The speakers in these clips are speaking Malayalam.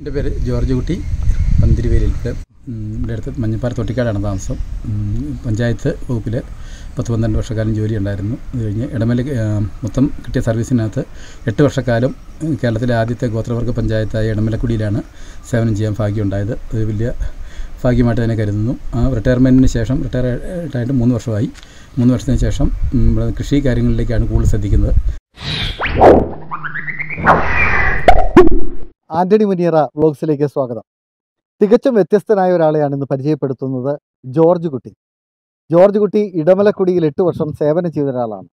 എന്റെ പേര് ജോർജ് കുട്ടി പന്തിരിവേലിൽ എന്റെ അടുത്ത് മഞ്ഞപ്പാറ തൊട്ടിക്കാടാണ് താമസം. പഞ്ചായത്ത് വകുപ്പിൽ പത്ത് പന്ത്രണ്ട് വർഷക്കാലം ജോലി ഉണ്ടായിരുന്നു. അത് കഴിഞ്ഞ് ഇടമല മൊത്തം കിട്ടിയ സർവീസിനകത്ത് എട്ട് വർഷക്കാലം കേരളത്തിലെ ആദ്യത്തെ ഗോത്രവർഗ പഞ്ചായത്തായ ഇടമലക്കുടിയിലാണ് സേവനം ചെയ്യാൻ ഭാഗ്യമുണ്ടായത് അത് വലിയ ഭാഗ്യമായിട്ട് തന്നെ കരുതുന്നു. ആ റിട്ടയർമെന്റിന് ശേഷം റിട്ടയർ ആയിട്ട് മൂന്ന് വർഷമായി. മൂന്ന് വർഷത്തിന് ശേഷം കൃഷി കാര്യങ്ങളിലേക്കാണ് കൂടുതൽ ശ്രദ്ധിക്കുന്നത്. ആന്റണി മുനിയറ വ്ളോഗ്സിലേക്ക് സ്വാഗതം. തികച്ചും വ്യത്യസ്തനായ ഒരാളെയാണ് ഇന്ന് പരിചയപ്പെടുത്തുന്നത് ജോർജ് കുട്ടി. ജോർജ് കുട്ടി ഇടമലക്കുടിയിൽ എട്ട് വർഷം സേവനം ചെയ്ത ഒരാളാണ്.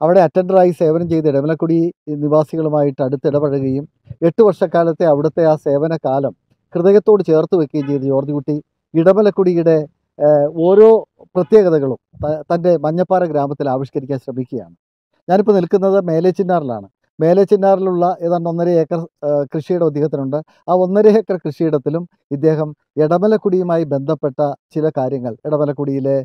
അവിടെ അറ്റൻഡറായി സേവനം ചെയ്ത ഇടമലക്കുടി നിവാസികളുമായിട്ട് അടുത്തിടപഴകുകയും എട്ട് വർഷക്കാലത്തെ അവിടുത്തെ ആ സേവന കാലം ഹൃദയത്തോട് ചേർത്ത് വെക്കുകയും ചെയ്ത ജോർജ് കുട്ടി ഇടമലക്കുടിയുടെ ഓരോ പ്രത്യേകതകളും തന്റെ മഞ്ഞപ്പാറ ഗ്രാമത്തിൽ ആവിഷ്കരിക്കാൻ ശ്രമിക്കുകയാണ്. ഞാനിപ്പോൾ നിൽക്കുന്നത് മേലേച്ചിന്നാറിലാണ്. മേലേച്ചിന്നാറിലുള്ള ഏതാണ്ട് ഒന്നര ഏക്കർ കൃഷിയിടം അദ്ദേഹത്തിനുണ്ട് ആ ഒന്നര ഏക്കർ കൃഷിയിടത്തിലും ഇദ്ദേഹം ഇടമലക്കുടിയുമായി ബന്ധപ്പെട്ട ചില കാര്യങ്ങൾ ഇടമലക്കുടിയിലെ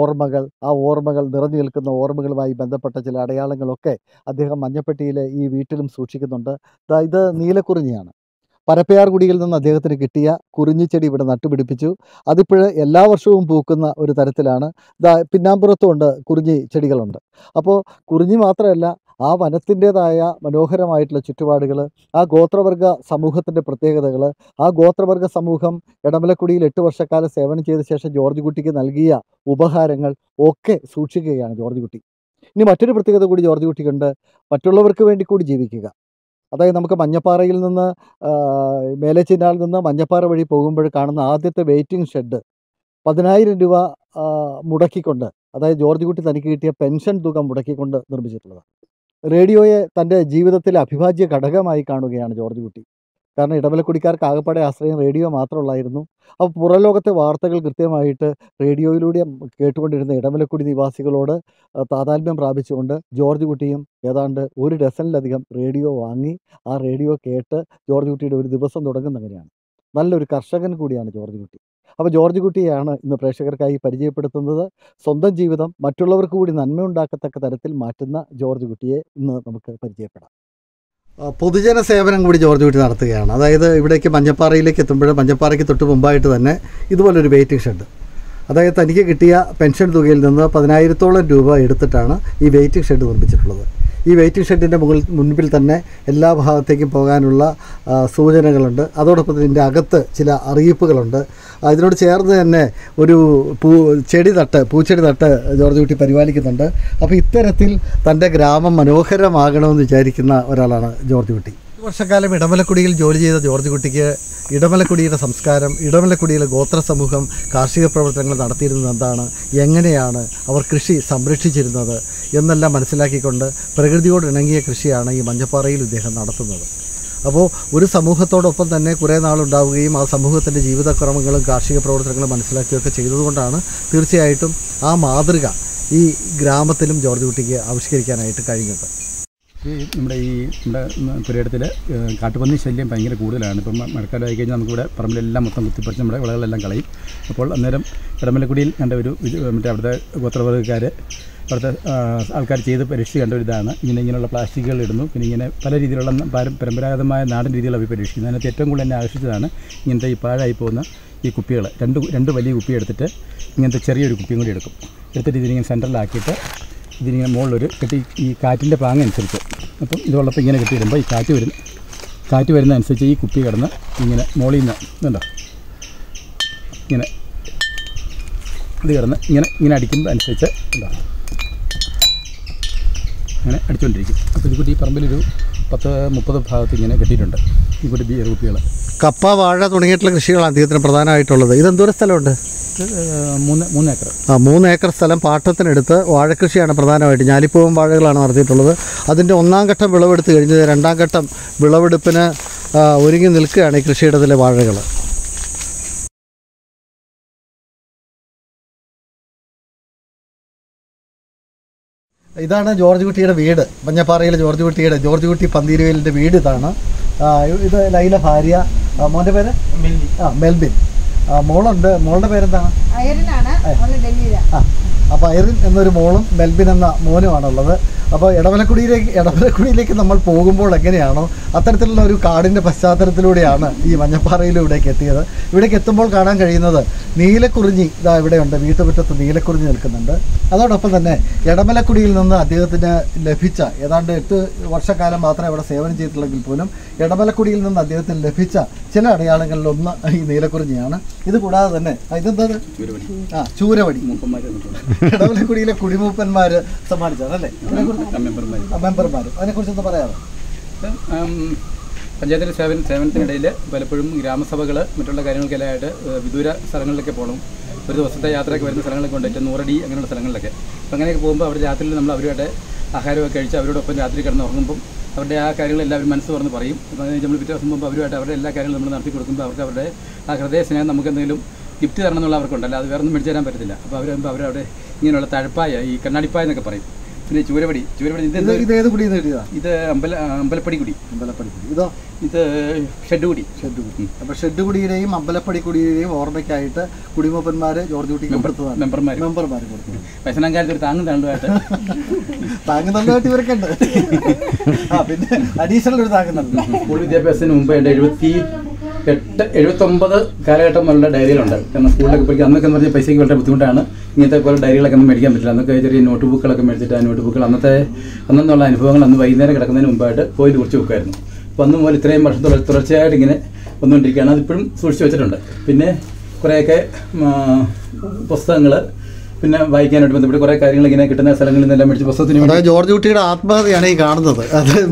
ഓർമ്മകൾ ആ ഓർമ്മകൾ നിറഞ്ഞു നിൽക്കുന്ന ഓർമ്മകളുമായി ബന്ധപ്പെട്ട ചില അടയാളങ്ങളൊക്കെ അദ്ദേഹം മഞ്ഞപ്പെട്ടിയിലെ ഈ വീട്ടിലും സൂക്ഷിക്കുന്നുണ്ട്. ഇത് നീലക്കുറിഞ്ഞിയാണ്. പരപ്പയാർകുടിയിൽ നിന്ന് അദ്ദേഹത്തിന് കിട്ടിയ കുറിഞ്ഞിച്ചെടി ഇവിടെ നട്ടുപിടിപ്പിച്ചു. അതിപ്പോൾ എല്ലാ വർഷവും പൂക്കുന്ന ഒരു തരത്തിലാണ്. പിന്നാമ്പുറത്തുമുണ്ട് കുറിഞ്ഞി ചെടികളുണ്ട് അപ്പോൾ കുറിഞ്ഞി മാത്രമല്ല ആ വനത്തിന്റെതായ മനോഹരമായിട്ടുള്ള ചുറ്റുപാടുകൾ ആ ഗോത്രവർഗ സമൂഹത്തിന്റെ പ്രത്യേകതകൾ ആ ഗോത്രവർഗ സമൂഹം ഇടമലക്കുടിയിൽ എട്ട് വർഷക്കാലം സേവനം ചെയ്ത ശേഷം ജോർജ് കുട്ടിക്ക് നൽകിയ ഉപഹാരങ്ങൾ ഒക്കെ സൂക്ഷിക്കുകയാണ് ജോർജ് കുട്ടി. ഇനി മറ്റൊരു പ്രത്യേകത കൂടി ജോർജ് കുട്ടിക്കുണ്ട്. മറ്റുള്ളവർക്ക് വേണ്ടി കൂടി ജീവിക്കുക. അതായത് നമുക്ക് മഞ്ഞപ്പാറയിൽ നിന്ന് ആ, നിന്ന് മഞ്ഞപ്പാറ വഴി പോകുമ്പോൾ കാണുന്ന ആദ്യത്തെ വെയിറ്റിംഗ് ഷെഡ് പതിനായിരം രൂപ മുടക്കിക്കൊണ്ട് അതായത് ജോർജ് കുട്ടി തനിക്ക് കിട്ടിയ പെൻഷൻ തുക മുടക്കിക്കൊണ്ട് നിർമ്മിച്ചിട്ടുള്ളത് റേഡിയോയെ തന്റെ ജീവിതത്തിലെ അഭിവാജ്യ ഘടകമായി കാണുകയാണ് ജോർജ് കുട്ടി. കാരണം ഇടമലക്കുടിക്കാർക്ക് ആകപ്പാടെ ആശ്രയം റേഡിയോ മാത്രമുള്ളായിരുന്നു. അപ്പോൾ പുറലോകത്തെ വാർത്തകൾ കൃത്യമായിട്ട് റേഡിയോയിലൂടെ കേട്ടുകൊണ്ടിരുന്ന ഇടമലക്കുടി നിവാസികളോട് താതാത്മ്യം പ്രാപിച്ചുകൊണ്ട് ജോർജ് കുട്ടിയും ഏതാണ്ട് ഒരു ഡസനിലധികം റേഡിയോ വാങ്ങി ആ റേഡിയോ കേട്ട് ജോർജ് കുട്ടിയുടെ ഒരു ദിവസം തുടങ്ങുന്ന നല്ലൊരു കർഷകൻ കൂടിയാണ് ജോർജ് കുട്ടി. അപ്പോൾ ജോർജ് കുട്ടിയാണ് ഇന്ന് പ്രേക്ഷകർക്കായി പരിചയപ്പെടുത്തുന്നത്. സ്വന്തം ജീവിതം മറ്റുള്ളവർക്ക് കൂടി നന്മയുണ്ടാക്കത്തക്ക തരത്തിൽ മാറ്റുന്ന ജോർജ് കുട്ടിയെ ഇന്ന് നമുക്ക് പരിചയപ്പെടാം. പൊതുജന സേവനം കൂടി ജോർജ് കുട്ടി നടത്തുകയാണ്. അതായത് ഇവിടേക്ക് മഞ്ഞപ്പാറയിലേക്ക് എത്തുമ്പോൾ മഞ്ഞപ്പാറയ്ക്ക് തൊട്ട് മുമ്പായിട്ട് തന്നെ ഇതുപോലൊരു വെയിറ്റിംഗ് ഷെഡ്. അതായത് തനിക്ക് കിട്ടിയ പെൻഷൻ തുകയിൽ നിന്ന് പതിനായിരത്തോളം രൂപ എടുത്തിട്ടാണ് ഈ വെയിറ്റിംഗ് ഷെഡ് നിർമ്മിച്ചിട്ടുള്ളത്. ഈ വെയിറ്റിംഗ് ഷെഡിന്റെ മുകളിൽ മുൻപിൽ തന്നെ എല്ലാ ഭാഗത്തേക്കും പോകാനുള്ള സൂചനകളുണ്ട്. അതോടൊപ്പം ഇതിന്റെ അകത്ത് ചില അറിയിപ്പുകളുണ്ട്. അതിനോട് ചേർന്ന് തന്നെ ഒരു പൂ ചെടി തട്ട് പൂച്ചെടി തട്ട് ജോർജ് കുട്ടി പരിപാലിക്കുന്നുണ്ട്. അപ്പോൾ ഇത്തരത്തിൽ തന്റെ ഗ്രാമം മനോഹരമാകണമെന്ന് വിചാരിക്കുന്ന ഒരാളാണ് ജോർജ് കുട്ടി. വർഷക്കാലം ഇടമലക്കുടിയിൽ ജോലി ചെയ്ത ജോർജ് കുട്ടിക്ക് ഇടമലക്കുടിയുടെ സംസ്കാരം ഇടമലക്കുടിയിലെ ഗോത്ര സമൂഹം കാർഷിക പ്രവർത്തനങ്ങൾ നടത്തിയിരുന്നത് എന്താണ് എങ്ങനെയാണ് അവർ കൃഷി സംരക്ഷിച്ചിരുന്നത് എന്നെല്ലാം മനസ്സിലാക്കിക്കൊണ്ട് പ്രകൃതിയോട് ഇണങ്ങിയ കൃഷിയാണ് ഈ മഞ്ഞപ്പാറയിൽ ഇദ്ദേഹം നടത്തുന്നത്. അപ്പോൾ ഒരു സമൂഹത്തോടൊപ്പം തന്നെ കുറേ നാളുണ്ടാവുകയും ആ സമൂഹത്തിന്റെ ജീവിതക്രമങ്ങളും കാർഷിക പ്രവർത്തനങ്ങളും മനസ്സിലാക്കുകയൊക്കെ ചെയ്തതുകൊണ്ടാണ് തീർച്ചയായിട്ടും ആ മാതൃക ഈ ഗ്രാമത്തിലും ജോർജ് കുട്ടിക്ക് ആവിഷ്കരിക്കാനായിട്ട് കഴിഞ്ഞത്. ഈ നമ്മുടെ ഈ നമ്മുടെ പുരയിടത്തിൽ കാട്ടുപന്നി ശല്യം ഭയങ്കര കൂടുതലാണ്. ഇപ്പം മഴക്കാലമായി കഴിഞ്ഞാൽ നമുക്കിവിടെ പറമ്പിലെല്ലാം മൊത്തം കുത്തിപ്പറിച്ച് നമ്മുടെ വിളകളെല്ലാം കളയും. അപ്പോൾ അന്നേരം ഇടമലക്കുടിയിൽ കണ്ട ഒരു മറ്റേ അവിടുത്തെ ഗോത്രവർഗക്കാർ അവിടുത്തെ ആൾക്കാർ ചെയ്ത് പരീക്ഷിച്ച് കണ്ട ഒരു ഇതാണ്. ഇങ്ങനെ ഇങ്ങനെയുള്ള പ്ലാസ്റ്റിക്കുകൾ ഇടുന്നു. പിന്നെ ഇങ്ങനെ പല രീതിയിലുള്ള പരമ്പരാഗതമായ നാടൻ രീതികൾ അവർ പരീക്ഷിക്കുന്നത് അതിനകത്ത് ഏറ്റവും കൂടുതൽ എന്നെ ആകർഷിച്ചതാണ് ഇങ്ങനത്തെ ഈ പാഴായി പോകുന്ന ഈ കുപ്പികൾ. രണ്ട് രണ്ട് വലിയ കുപ്പി എടുത്തിട്ട് ഇങ്ങനത്തെ ചെറിയൊരു കുപ്പിയും കൂടി എടുക്കും. എടുത്തിട്ട് ഇതിനിങ്ങനെ സെന്ററിലാക്കിയിട്ട് ഇതിനിങ്ങനെ മുകളിലൊരു കെട്ടി ഈ കാറ്റിന്റെ പാങ്ങ് അനുസരിച്ച് അപ്പം വെള്ളത്തിൽ ഇങ്ങനെ കെട്ടിയിടുമ്പോൾ ഈ കാറ്റ് വരുന്ന കാറ്റ് വരുന്ന അനുസരിച്ച് ഈ കുപ്പി കിടന്ന് ഇങ്ങനെ മുകളിൽ നിന്ന് ഇതുണ്ടോ ഇങ്ങനെ ഇത് കിടന്ന് ഇങ്ങനെ ഇങ്ങനെ അടിക്കുമ്പോൾ അനുസരിച്ച് ഉണ്ടോ അങ്ങനെ അടിച്ചുകൊണ്ടിരിക്കും. അപ്പോൾ ഇത് കൂട്ടി ഈ പറമ്പിലൊരു പത്ത് മുപ്പത് ഭാഗത്ത് ഇങ്ങനെ കെട്ടിയിട്ടുണ്ട്. കൂട്ടി ബിയർ കുപ്പികൾ കപ്പ വാഴ തുടങ്ങിയിട്ടുള്ള കൃഷികളാണ് അദ്ദേഹത്തിന് പ്രധാനമായിട്ടുള്ളത്. ഇതെന്തോരം സ്ഥലമുണ്ട്? മൂന്ന് മൂന്ന് ഏക്കർ. ആ മൂന്ന് ഏക്കർ സ്ഥലം പാട്ടത്തിനെടുത്ത് വാഴക്കൃഷിയാണ് പ്രധാനമായിട്ട്. ഞാലിപ്പൂവൻ വാഴകളാണ് നടത്തിയിട്ടുള്ളത് അതിന്റെ ഒന്നാം ഘട്ടം വിളവെടുത്ത് കഴിഞ്ഞത് രണ്ടാം ഘട്ടം വിളവെടുപ്പിന് ഒരുങ്ങി നിൽക്കുകയാണ് ഈ കൃഷിയിടത്തിലെ വാഴകൾ. ഇതാണ് ജോർജ് കുട്ടിയുടെ വീട്. മഞ്ഞപ്പാറയിലെ ജോർജ് കുട്ടിയുടെ ജോർജ് കുട്ടി പന്തീരുവേലിന്റെ വീട് ഇതാണ്. ഇത് ലൈല ഭാര്യ. മോന്റെ പേര്? മെൽബിൻ. ആ മെൽബിൻ. മോളുണ്ട്. മോളുടെ പേരെന്താണ്? അപ്പോൾ ഐറിൻ എന്നൊരു മോളും മെൽബിൻ എന്ന മോനുമാണുള്ളത്. അപ്പോൾ ഇടമലക്കുടിയിലേക്ക് ഇടമലക്കുടിയിലേക്ക് നമ്മൾ പോകുമ്പോൾ എങ്ങനെയാണോ അത്തരത്തിലുള്ള ഒരു കാടിന്റെ പശ്ചാത്തലത്തിലൂടെയാണ് ഈ മഞ്ഞപ്പാറയിലൂടെയൊക്കെ എത്തിയത്. ഇവിടേക്ക് എത്തുമ്പോൾ കാണാൻ കഴിയുന്നത് നീലക്കുറിഞ്ഞി ഇതാ ഇവിടെയുണ്ട് വീട്ടുമുറ്റത്ത് നീലക്കുറിഞ്ഞി നിൽക്കുന്നുണ്ട്. അതോടൊപ്പം തന്നെ ഇടമലക്കുടിയിൽ നിന്ന് അദ്ദേഹത്തിന് ലഭിച്ച ഏതാണ്ട് എട്ട് വർഷക്കാലം മാത്രമേ അവിടെ സേവനം ചെയ്തിട്ടുള്ളെങ്കിൽ പോലും ഇടമലക്കുടിയിൽ നിന്ന് അദ്ദേഹത്തിന് ലഭിച്ച ചില അടയാളങ്ങളിൽ ഒന്ന് ഈ നീലക്കുറിഞ്ഞിയാണ്. ഇത് കൂടാതെ തന്നെ ഇതെന്താ ആ ചൂരവടി. മൂപ്പന്മാർ ഇടമലക്കുടിയിലെ കുടിമൂപ്പന്മാർ സമ്മാനിച്ചതല്ലേ? അല്ലേ മെമ്പർമാർ അതിനെക്കുറിച്ച് ഒന്ന് പറയാമോ? ഉം, പഞ്ചായത്തിന്റെ സേവന സേവനത്തിനിടയിൽ പലപ്പോഴും ഗ്രാമസഭകൾ മറ്റുള്ള കാര്യങ്ങൾക്കെല്ലാം ആയിട്ട് ഏഹ്, വിദൂര സ്ഥലങ്ങളിലൊക്കെ പോകണം. ഒരു ദിവസത്തെ യാത്രയൊക്കെ വരുന്ന സ്ഥലങ്ങളൊക്കെ ഏറ്റവും നൂറടി അങ്ങനെയുള്ള സ്ഥലങ്ങളിലൊക്കെ. അപ്പോൾ അങ്ങനെയൊക്കെ പോകുമ്പോൾ അവർ രാത്രിയിൽ നമ്മൾ അവരുമായിട്ട് ആഹാരമൊക്കെ കഴിച്ച് അവരോടൊപ്പം രാത്രി കിടന്ന് ഉറങ്ങുമ്പം അവരുടെ ആ കാര്യങ്ങളെല്ലാം അവർ മനസ്സ് തുറന്ന് പറയും. അപ്പോൾ നമ്മൾ പിറ്റേ ദിവസം പോകുമ്പോൾ അവരുമായിട്ട് അവരുടെ എല്ലാ കാര്യങ്ങളും നമ്മൾ നടത്തി കൊടുക്കുമ്പോൾ അവർക്ക് അവരുടെ ആ ഹൃദയ സ്നേഹം നമുക്ക് എന്തെങ്കിലും ഗിഫ്റ്റ് തരണം എന്നുള്ള അവർക്കുണ്ടല്ലോ അത് വേറെ ഒന്നും മേടിച്ചു തരാൻ പറ്റത്തില്ല. അപ്പോൾ അവർ അവരവിടെ ഇങ്ങനെയുള്ള തഴപ്പായ ഈ കണ്ണാടിപ്പായ എന്നൊക്കെ പറയും. പിന്നെ ചൂരപടി ചൂരപടി ഇത് ഇത് ഏത് കുടി ഇത് അമ്പല അമ്പലപ്പടി കുടി അമ്പലപ്പടി കുടി ഇതോ? ഇത് ഷെഡ് കുടി ഷെഡ് കുടി അപ്പോൾ ഷെഡ് കുടിയുടെയും അമ്പലപ്പടി കുടിയുടെയും ഓർമ്മയ്ക്കായിട്ട് കുടിമൂപ്പന്മാർ ജോർജ് കുട്ടിക്ക് കൊടുത്തതാണ്. മെമ്പർമാർ മെമ്പർമാർ കൊടുത്തു വയസ്സനാങ്കാലത്ത് ഒരു താങ്ങും തണ്ടുമായിട്ട്. താങ്ങും തണ്ടുമായിട്ട് ഇവരൊക്കെ ഉണ്ട് ആ പിന്നെ അഡീഷണൽ ഒരു താങ്ങുന്നുണ്ട് സ്കൂൾ വിദ്യാഭ്യാസത്തിന് മുമ്പ് എന്റെ എഴുപത്തി എട്ട് എഴുപത്തൊമ്പത് കാലഘട്ടം മുതലുള്ള ഡയറികളുണ്ട്. കാരണം സ്കൂളിലൊക്കെ പോയി അന്നൊക്കെ എന്ന് പറഞ്ഞാൽ പൈസയ്ക്ക് വളരെ ബുദ്ധിമുട്ടാണ്. ഇങ്ങനത്തെ പോലെ ഡയറികളൊക്കെ ഒന്നും മേടിക്കാൻ പറ്റില്ല. അന്നൊക്കെ ചെറിയ നോട്ട് ബുക്കുകളൊക്കെ മേടിച്ചിട്ട് ആ നോട്ട് ബുക്കുകൾ അന്നത്തെ അന്നുള്ള അനുഭവങ്ങൾ അന്ന് വൈകുന്നേരം കിടക്കുന്നതിന് മുമ്പായിട്ട് പോയി കുറിച്ച് വെക്കുമായിരുന്നു. അപ്പോൾ അന്ന് മുതൽ ഇത്രയും വർഷം തുടർ- തുടർച്ചയായിട്ട് ഇങ്ങനെ വന്നുകൊണ്ടിരിക്കുകയാണ്. അതിപ്പോഴും സൂക്ഷിച്ചു വെച്ചിട്ടുണ്ട്. പിന്നെ കുറേയൊക്കെ പുസ്തകങ്ങൾ പിന്നെ വായിക്കാനായിട്ട് ബന്ധപ്പെട്ട് കുറേ കാര്യങ്ങൾ ഇങ്ങനെ കിട്ടുന്ന സ്ഥലങ്ങളിൽ നിന്നെല്ലാം മേടിച്ച് പുസ്തകത്തിന് ജോർജ് കുട്ടിയുടെ ആത്മഹത്യയാണ് ഈ കാണുന്നത്. അത്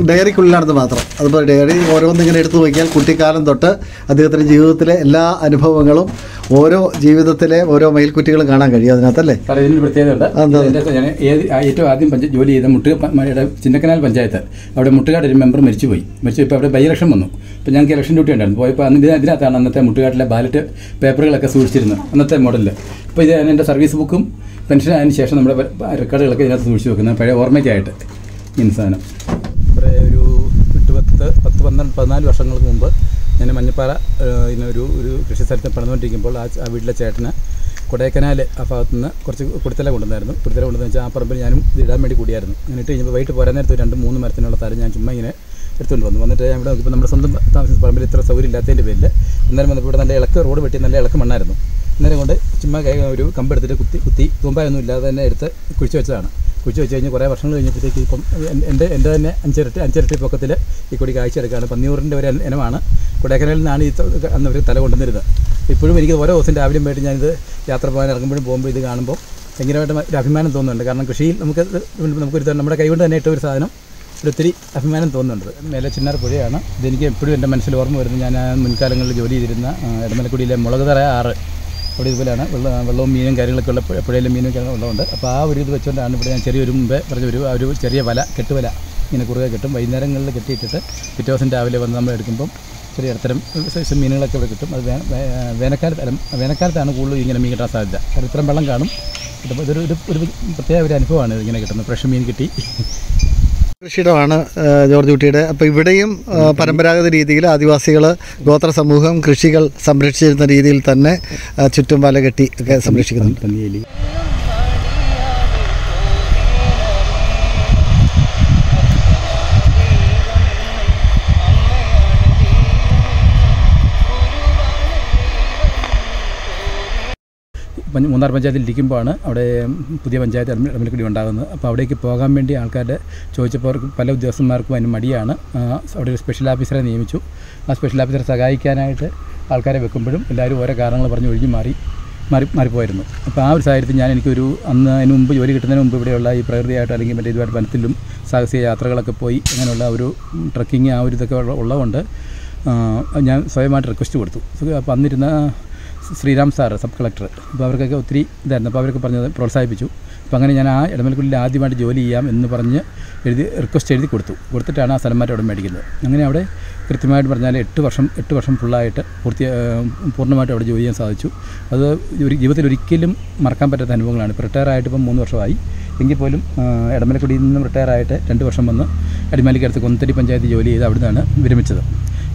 ഡയറിക്കുള്ളിലാണെന്ന് മാത്രം. അതുപോലെ ഡയറി ഓരോന്നിങ്ങനെ എടുത്തു നോക്കിയാൽ കുട്ടിക്കാലം തൊട്ട് അദ്ദേഹത്തിന്റെ ജീവിതത്തിലെ എല്ലാ അനുഭവങ്ങളും ഓരോ ജീവിതത്തിലെ ഓരോ മയിൽക്കുറ്റികളും കാണാൻ കഴിയും അതിനകത്തല്ലേ? ഇതിന് പ്രത്യേകതയുണ്ട്? ഞാൻ ഏത് ഏറ്റവും ആദ്യം പഞ്ചായത്ത് ജോലി ചെയ്ത മുട്ടുക ചിന്നക്കനാൽ പഞ്ചായത്ത്. അവിടെ മുട്ടുകാട് ഒരു മെമ്പർ മരിച്ചുപോയി. മരിച്ചു ഇപ്പോൾ അവിടെ ബൈ ഇലക്ഷൻ വന്നു. അപ്പോൾ ഞങ്ങൾക്ക് ഇലക്ഷൻ ഡ്യൂട്ടി ഉണ്ടായിരുന്നു. പോയപ്പോൾ അന്ന് ഇതിന- ഇതിനകത്താണ് അന്നത്തെ മുട്ടുകാട്ടിലെ ബാലറ്റ് പേപ്പറുകളൊക്കെ സൂക്ഷിച്ചിരുന്നത്. അന്നത്തെ മോഡലിൽ ഇപ്പോൾ ഇത് എന്റെ സർവീസ് ബുക്കും പെൻഷൻ ആയതിനു ശേഷം നമ്മുടെ റെക്കോർഡുകളൊക്കെ ഇതിനകത്ത് സൂക്ഷിച്ച് വെക്കുന്നത് പഴയ ഓർമ്മയ്ക്കായിട്ട് ഇങ്ങനെ സാധനം കുറേ ഒരു എട്ട് പത്ത് പത്ത് പന്ത്രണ്ട് പതിനാല് വർഷങ്ങൾക്ക് മുമ്പ് ഞാൻ മഞ്ഞപ്പാറ ഇങ്ങനെ ഒരു ഒരു കൃഷി സ്ഥലത്ത് പണിതുകൊണ്ടിരിക്കുമ്പോൾ ആ ആ വീട്ടിലെ ചേട്ടന് കൊടൈക്കനാൽ ആ ഭാഗത്തു നിന്ന് കുറച്ച് കുടിത്തല കൊണ്ടുവന്നായിരുന്നു. കുടിത്തല കൊണ്ടുവന്ന് വെച്ചാൽ ആ പറമ്പിൽ ഞാനും ഇടാൻ വേണ്ടി കൂടിയായിരുന്നു. എന്നിട്ട് കഴിഞ്ഞപ്പോൾ വൈകിട്ട് പോരാൻ നേരത്ത് രണ്ട് മൂന്ന് മരത്തിനുള്ള തരം ഞാൻ ചുമ്മാ ഇങ്ങനെ എടുത്തുകൊണ്ട് വന്നു. വന്നിട്ട് ഞാൻ ഇവിടെ നോക്കിയപ്പോൾ നമ്മുടെ സ്വന്തം താമസിച്ച പറമ്പിൽ ഇത്ര സൗകര്യം ഇല്ലാത്തതിന്റെ പേരിൽ എന്നാലും വന്നപ്പോൾ ഇവിടെ നല്ല ഇളക്ക് റോഡ് വെട്ടി നല്ല ഇളക്ക് മണ്ണായിരുന്നു. അന്നേരം കൊണ്ട് ചുമ്മാ ഒരു കമ്പെടുത്തിട്ട് കുത്തി കുത്തി തൂമ്പായൊന്നും ഇല്ലാതെ തന്നെ എടുത്ത് കുഴിച്ച് വെച്ചതാണ്. കുഴിച്ച് വെച്ച് കഴിഞ്ഞ് കുറേ വർഷങ്ങൾ കഴിഞ്ഞപ്പോഴത്തേക്ക് ഇപ്പം എന്റെ എന്റെ തന്നെ അഞ്ചരട്ടി അഞ്ചരട്ടി പൊക്കത്തിൽ ഈ കൊടി കാഴ്ചയെടുക്കുകയാണ് പന്നിയൂറിന്റെ ഒരു ഇനമാണ്. കൊടൈക്കനാലിൽ നിന്നാണ് ഈ അന്ന് അവർ തല കൊണ്ടുവന്നിരുന്നത്. ഇപ്പോഴും എനിക്ക് ഓരോ ദിവസം രാവിലെയും പോയിട്ട് ഞാനിത് യാത്ര പോകാൻ ഇറങ്ങുമ്പോഴും പോകുമ്പോൾ ഇത് കാണുമ്പോൾ ഭയങ്കരമായിട്ട് ഒരു അഭിമാനം തോന്നുന്നുണ്ട്. കാരണം കൃഷിയിൽ നമുക്ക് നമുക്കൊരു നമ്മുടെ കൈകൊണ്ട് തന്നെ ഇട്ട ഒരു സാധനം ഒത്തിരി അഭിമാനം തോന്നുന്നുണ്ട്. മേലെ ചിന്നാർ പുഴയാണ് ഇതെനിക്ക് എപ്പോഴും എന്റെ മനസ്സിൽ ഓർമ്മ വരുന്നത്. ഞാൻ മുൻകാലങ്ങളിൽ ജോലി ചെയ്തിരുന്ന ഇടമലക്കുടിയിലെ മുളക് തറ ആറ് അവിടെ ഇതുപോലെയാണ് വെള്ളം വെള്ളവും മീനും കാര്യങ്ങളൊക്കെ ഉള്ള എപ്പോഴേലും മീനും കാര്യങ്ങളും ഉള്ളതുകൊണ്ട്. അപ്പോൾ ആ ഒരു ഇത് വെച്ചുകൊണ്ടാണ് ഇവിടെ ഞാൻ ചെറിയൊരു മുമ്പേ പറഞ്ഞ ഒരു ഒരു ചെറിയ വല കെട്ടുവല ഇങ്ങനെ കുറുകെ കിട്ടും. വൈകുന്നേരങ്ങളിൽ കെട്ടിയിട്ടിട്ട് പിറ്റേ ദിവസം രാവിലെ വന്ന് നമ്മൾ എടുക്കുമ്പം ചെറിയ ഇടത്തരം സൈസ് മീനുകളൊക്കെ ഇവിടെ കിട്ടും. അത് വേനൽക്കാലത്ത് വേനൽക്കാലത്താണ് കൂടുതൽ ഇങ്ങനെ മീൻ കിട്ടാൻ സാധ്യത. കാരണം ഇത്രയും വെള്ളം കാണും. ഇത് ഇതൊരു ഒരു പ്രത്യേക ഒരു അനുഭവമാണ് ഇങ്ങനെ കിട്ടുന്നത്. ഫ്രഷ് മീൻ കിട്ടി. കൃഷിയിടമാണ് ജോർജ് കുട്ടിയുടെ. അപ്പോൾ ഇവിടെയും പരമ്പരാഗത രീതിയിൽ ആദിവാസികൾ ഗോത്ര സമൂഹം കൃഷികൾ സംരക്ഷിച്ചിരുന്ന രീതിയിൽ തന്നെ ചുറ്റും വല കെട്ടി ഒക്കെ സംരക്ഷിക്കുന്നുണ്ട്. മൂന്നാർ പഞ്ചായത്തിൽ ഇരിക്കുമ്പോഴാണ് അവിടെ പുതിയ പഞ്ചായത്ത് ഇടമലക്കുടി ഉണ്ടാകുന്നത്. അപ്പോൾ അവിടേക്ക് പോകാൻ വേണ്ടി ആൾക്കാരുടെ ചോദിച്ചപ്പോൾ പല ഉദ്യോഗസ്ഥന്മാർക്കും അതിന് മടിയാണ്. അവിടെ ഒരു സ്പെഷ്യൽ ഓഫീസറെ നിയമിച്ചു. ആ സ്പെഷ്യൽ ഓഫീസറെ സഹായിക്കാനായിട്ട് ആൾക്കാരെ വെക്കുമ്പോഴും എല്ലാവരും ഓരോ കാരണങ്ങൾ പറഞ്ഞ് ഒഴിഞ്ഞു മാറി മാറി മാറിപ്പോയിരുന്നു. അപ്പോൾ ആ ഒരു സാഹചര്യത്തിൽ ഞാൻ എനിക്കൊരു അന്ന് അതിന് മുമ്പ് ജോലി കിട്ടുന്നതിന് മുമ്പ് ഇവിടെയുള്ള ഈ പ്രകൃതിയായിട്ട് അല്ലെങ്കിൽ മറ്റേ ഇതുമായിട്ട് വനത്തിലും സാഹസിക യാത്രകളൊക്കെ പോയി അങ്ങനെയുള്ള ഒരു ട്രക്കിങ് ആ ഒരു ഇതൊക്കെ ഉള്ളതുകൊണ്ട് ഞാൻ സ്വയമായിട്ട് റിക്വസ്റ്റ് കൊടുത്തു. അപ്പോൾ അന്നിരുന്ന ശ്രീറാം സാറ് സബ് കളക്ടർ. അപ്പോൾ അവർക്കൊക്കെ ഒത്തിരി ഇതായിരുന്നു. അപ്പോൾ അവരൊക്കെ പറഞ്ഞത് പ്രോത്സാഹിപ്പിച്ചു. അപ്പോൾ അങ്ങനെ ഞാൻ ആ ഇടമലക്കുള്ളിൽ ആദ്യമായിട്ട് ജോലി ചെയ്യാം എന്ന് പറഞ്ഞ് എഴുതി റിക്വസ്റ്റ് എഴുതി കൊടുത്തു. കൊടുത്തിട്ടാണ് ആ സ്ഥലം മാറ്റം അവിടെ മേടിക്കുന്നത്. അങ്ങനെ അവിടെ കൃത്യമായിട്ട് പറഞ്ഞാൽ എട്ട് വർഷം എട്ട് വർഷം ഫുള്ളായിട്ട് പൂർത്തി പൂർണമായിട്ട് അവിടെ ജോലി ചെയ്യാൻ സാധിച്ചു. അത് ഒരു ജീവിതത്തിൽ ഒരിക്കലും മറക്കാൻ പറ്റാത്ത അനുഭവങ്ങളാണ്. ഇപ്പോൾ റിട്ടയർ ആയിട്ട് ഇപ്പം മൂന്ന് വർഷമായി. എങ്കിൽ പോലും നിന്നും റിട്ടയർ ആയിട്ട് രണ്ട് വർഷം വന്ന് അടിമാലിക്കടുത്ത് കൊന്തടി പഞ്ചായത്ത് ജോലി ചെയ്ത് അവിടുന്നാണ് വിരമിച്ചത്.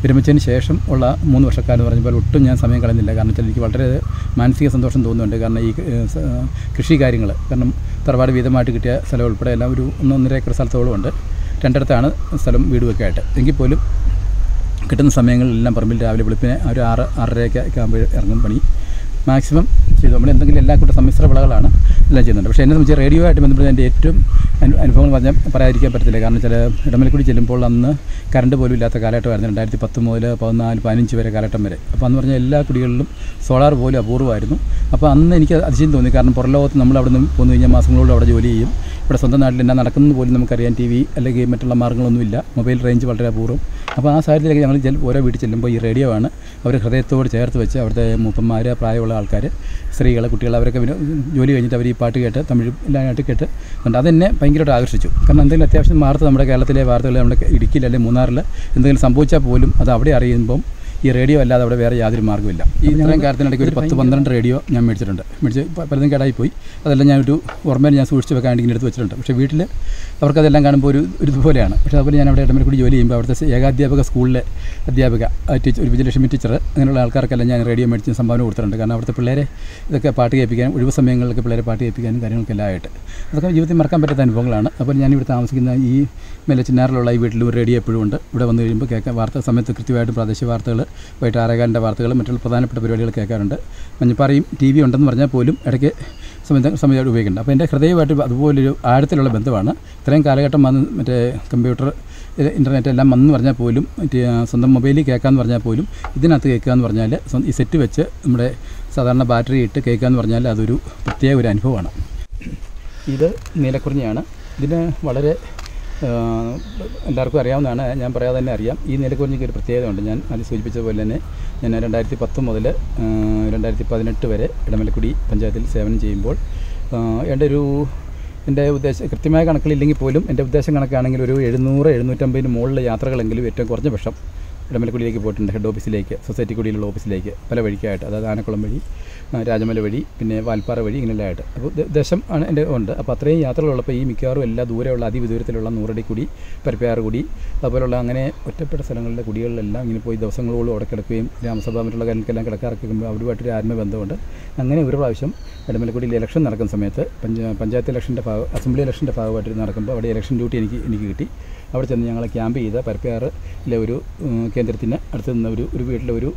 വിരമിച്ചതിന് ശേഷം ഉള്ള മൂന്ന് വർഷക്കാലം എന്ന് പറഞ്ഞപ്പോൾ ഒട്ടും ഞാൻ സമയം കളയുന്നില്ല. കാരണം വെച്ചാൽ എനിക്ക് വളരെ മാനസിക സന്തോഷം തോന്നുന്നുണ്ട്. കാരണം ഈ കൃഷി കാര്യങ്ങൾ കാരണം തറവാട് വീതമായിട്ട് കിട്ടിയ സ്ഥലം ഉൾപ്പെടെ എല്ലാം ഒരു ഒന്നൊന്നര ഏക്കർ സ്ഥലത്തോളം ഉണ്ട്. രണ്ടിടത്താണ് സ്ഥലം വീടുമൊക്കെ ആയിട്ട്. എങ്കിൽ പോലും കിട്ടുന്ന സമയങ്ങളിലെല്ലാം പറമ്പിൽ രാവിലെ വെളുപ്പിനെ ഒരു ആറ് ആറരയൊക്കെ ആകുമ്പോൾ ഇറങ്ങും പണി. മാക്സിമം ചെയ്തു. നമ്മൾ എന്തെങ്കിലും എല്ലാ കൂട്ടം സമ്മിശ്ര വിളകളാണ് എല്ലാം ചെയ്യുന്നുണ്ട്. പക്ഷേ എന്നെ സംബന്ധിച്ച് റേഡിയോ ആയിട്ട് ബന്ധപ്പെട്ട് എന്റെ ഏറ്റവും അനു- അനുഭവങ്ങൾ പറഞ്ഞാൽ പറയാതിരിക്കാൻ പറ്റത്തില്ല. കാരണം ചില ഇടമലക്കുടി ചെല്ലുമ്പോൾ അന്ന് കറണ്ട് പോലും ഇല്ലാത്ത കാലഘട്ടമായിരുന്നു രണ്ടായിരത്തി പത്ത് മുതൽ പതിനാല് പതിനഞ്ച് വരെ കാലഘട്ടം വരെ. അപ്പോൾ അന്ന് പറഞ്ഞാൽ എല്ലാ കുടികളിലും സോളാർ പോലും അപൂർവമായിരുന്നു. അപ്പോൾ അന്ന് എനിക്ക് അതിശയം തോന്നി. കാരണം പുറം ലോകത്ത് നമ്മൾ അവിടെ നിന്ന് പോന്നു കഴിഞ്ഞാൽ മാസങ്ങളോട് അവിടെ ജോലി ചെയ്യും. ഇവിടെ സ്വന്തം നാട്ടിൽ എന്നാ നടക്കുന്നത് പോലും നമുക്കറിയാൻ ടി വി അല്ലെങ്കിൽ മറ്റുള്ള മാർഗങ്ങളൊന്നുമില്ല മൊബൈൽ റേഞ്ച് വളരെ അപൂർവം. അപ്പോൾ ആ സാഹചര്യത്തിലേക്ക് ഞങ്ങൾ ഓരോ വീട്ടിൽ ചെല്ലുമ്പോൾ ഈ റേഡിയോ ആണ്. അവർ ഹൃദയത്തോട് ചേർത്ത് വെച്ച് അവിടുത്തെ മൂപ്പന്മാർ പ്രായമുള്ള ആൾക്കാർ സ്ത്രീകൾ കുട്ടികൾ അവരൊക്കെ പിന്നെ ജോലി കഴിഞ്ഞിട്ട് അവർ ഈ പാട്ട് കേട്ട് തമിഴ് എല്ലാമായിട്ട് കേട്ട് ഉണ്ട് അതെന്നെ ഭയങ്കരമായിട്ട് ആകർഷിച്ചു. കാരണം എന്തെങ്കിലും അത്യാവശ്യം മാർത്ത് നമ്മുടെ കേരളത്തിലെ വാർത്തകൾ നമ്മുടെ ഇടുക്കിയിൽ അല്ലെങ്കിൽ മൂന്നാറിൽ എന്തെങ്കിലും സംഭവിച്ചാൽ പോലും അത് അവിടെ അറിയുമ്പം ഈ റേഡിയോ അല്ലാതെ അവിടെ വേറെ യാതൊരു മാർഗമില്ല ഈ ഇത്രയും കാര്യത്തിനിടയ്ക്ക് ഒരു പത്ത് പന്ത്രണ്ട് റേഡിയോ ഞാൻ മേടിച്ചിട്ടുണ്ട്. മേടിച്ച് പലതും കേടായി പോയി അതെല്ലാം ഞാൻ ഒരു ഓർമ്മയിൽ ഞാൻ സൂക്ഷിച്ച് വെക്കാൻ വേണ്ടി എടുത്ത് വെച്ചിട്ടുണ്ട്. പക്ഷേ വീട്ടിൽ അവർക്കതെല്ലാം കാണുമ്പോൾ ഒരു ഒരു ഇതുപോലെയാണ് പക്ഷേ അതുപോലെ ഞാൻ അവിടെ ഇടമേൽ കൂടി ജോലി ചെയ്യുമ്പോൾ അവിടുത്തെ ഏകാധ്യാപക സ്കൂളിലെ അധ്യാപിക ടീച്ചർ ഒരു വിജയലക്ഷ്മി ടീച്ചർ അങ്ങനെയുള്ള ആൾക്കാർക്കെല്ലാം ഞാൻ റേഡിയോ മേടിച്ച് സംഭാവന കൊടുത്തിട്ടുണ്ട്. കാരണം അവിടുത്തെ പിള്ളേരെ ഇതൊക്കെ പാട്ട് കേൾപ്പിക്കാനും ഒഴിവ് സമയങ്ങളിലൊക്കെ പിള്ളേരെ പാട്ട് കേൾപ്പിക്കാനും കാര്യങ്ങൾക്കെല്ലാം ആയിട്ട്. അതൊക്കെ ജീവിതത്തിൽ മറക്കാൻ പറ്റാത്ത അനുഭവങ്ങളാണ്. അപ്പോൾ ഞാൻ ഇവിടെ താമസിക്കുന്ന ഈ മേലെ ചിന്നാറിലുള്ള ഈ വീട്ടിലും ഒരു റേഡിയോ എപ്പോഴും ഉണ്ട്. ഇവിടെ വന്നു കഴിയുമ്പോൾ കേൾക്കാൻ വാർത്ത സമയത്ത് കൃത്യമായിട്ട് പ്രാദേശിക വാർത്തകൾ വൈകിട്ട് ആറേകാലിന്റെ വാർത്തകൾ മറ്റുള്ള പ്രധാനപ്പെട്ട പരിപാടികൾ കേൾക്കാറുണ്ട്. മഞ്ഞപ്പാറയും ടി വി ഉണ്ടെന്ന് പറഞ്ഞാൽ പോലും ഇടയ്ക്ക് സംവിധാനം സംവിധാനം ഉപയോഗിക്കുന്നുണ്ട്. അപ്പോൾ എന്റെ ഹൃദയമായിട്ട് അതുപോലൊരു ആഴത്തിലുള്ള ബന്ധമാണ്. ഇത്രയും കാലഘട്ടം വന്ന് മറ്റേ കമ്പ്യൂട്ടർ ഇന്റർനെറ്റ് എല്ലാം വന്നു പറഞ്ഞാൽ പോലും മറ്റേ സ്വന്തം മൊബൈലിൽ കേൾക്കാമെന്ന് പറഞ്ഞാൽ പോലും ഇതിനകത്ത് കേൾക്കുക എന്ന് പറഞ്ഞാൽ ഈ സെറ്റ് വെച്ച് നമ്മുടെ സാധാരണ ബാറ്ററി ഇട്ട് കേൾക്കുക എന്ന് പറഞ്ഞാൽ അതൊരു പ്രത്യേക ഒരു അനുഭവമാണ്. ഇത് നീലക്കുറിഞ്ഞിയാണ്. ഇതിന് വളരെ എല്ലാവർക്കും അറിയാവുന്നതാണ്. ഞാൻ പറയാതെ തന്നെ അറിയാം. ഈ നീലക്കുറിഞ്ഞിക്ക് ഒരു പ്രത്യേകതയുണ്ട്. ഞാൻ അത് സൂചിപ്പിച്ച പോലെ തന്നെ ഞാൻ രണ്ടായിരത്തി പത്ത് മുതൽ രണ്ടായിരത്തി പതിനെട്ട് വരെ ഇടമലക്കുടി പഞ്ചായത്തിൽ സേവനം ചെയ്യുമ്പോൾ എന്റെ ഒരു എന്റെ ഉദ്ദേശം കൃത്യമായ കണക്കിലില്ലെങ്കിൽ പോലും എന്റെ ഉദ്ദേശം കണക്കാണെങ്കിൽ ഒരു എഴുന്നൂറ് എഴുന്നൂറ്റമ്പതിന് മുകളിലെ യാത്രകളെങ്കിലും ഏറ്റവും കുറഞ്ഞ പക്ഷം ഇടമലക്കുടിയിലേക്ക് പോയിട്ടുണ്ട്. ഹെഡ് ഓഫീസിലേക്ക് സൊസൈറ്റി കുടിയിലുള്ള ഓഫീസിലേക്ക് പല വഴിക്കായിട്ട്. അതായത് ആനക്കുളം വഴി രാജമല വഴി പിന്നെ വാൽപ്പാറ വഴി ഇങ്ങനെയെല്ലാം ആയിട്ട് അപ്പോൾ ദശം ആണ് എന്റെ ഉണ്ട്. അപ്പോൾ അത്രയും യാത്രകളുള്ളപ്പോൾ ഈ മിക്കവാറും എല്ലാ ദൂരെയുള്ള അതിവിദൂരത്തിലുള്ള കുടി പരപ്പയാറ് കുടി അതുപോലുള്ള അങ്ങനെ ഒറ്റപ്പെട്ട സ്ഥലങ്ങളിലെ കുടികളിലെല്ലാം ഇങ്ങനെ പോയി ദിവസങ്ങളോളം അവിടെ കിടക്കുകയും ഗ്രാമസഭ മറ്റുള്ള കാര്യങ്ങൾക്കെല്ലാം കിടക്കാറൊക്കെ അവരുമായിട്ടൊരു ആത്മബന്ധമുണ്ട്. അങ്ങനെ ഒരു പ്രാവശ്യം ഇടമലക്കുടിയിൽ ഇലക്ഷൻ നടക്കുന്ന സമയത്ത് പഞ്ചായത്ത് ഇലക്ഷന്റെ ഭാഗം അസംബ്ലി ഇലക്ഷന്റെ ഭാഗമായിട്ട് നടക്കുമ്പോൾ അവിടെ ഇലക്ഷൻ ഡ്യൂട്ടി എനിക്ക് എനിക്ക് കിട്ടി. അവിടെ ചെന്ന് ഞങ്ങൾ ക്യാമ്പ് ചെയ്ത പരപ്പയാറിലെ ഒരു കേന്ദ്രത്തിന് അടുത്ത് നിന്ന് ഒരു ഒരു വീട്ടിലെ ഒരു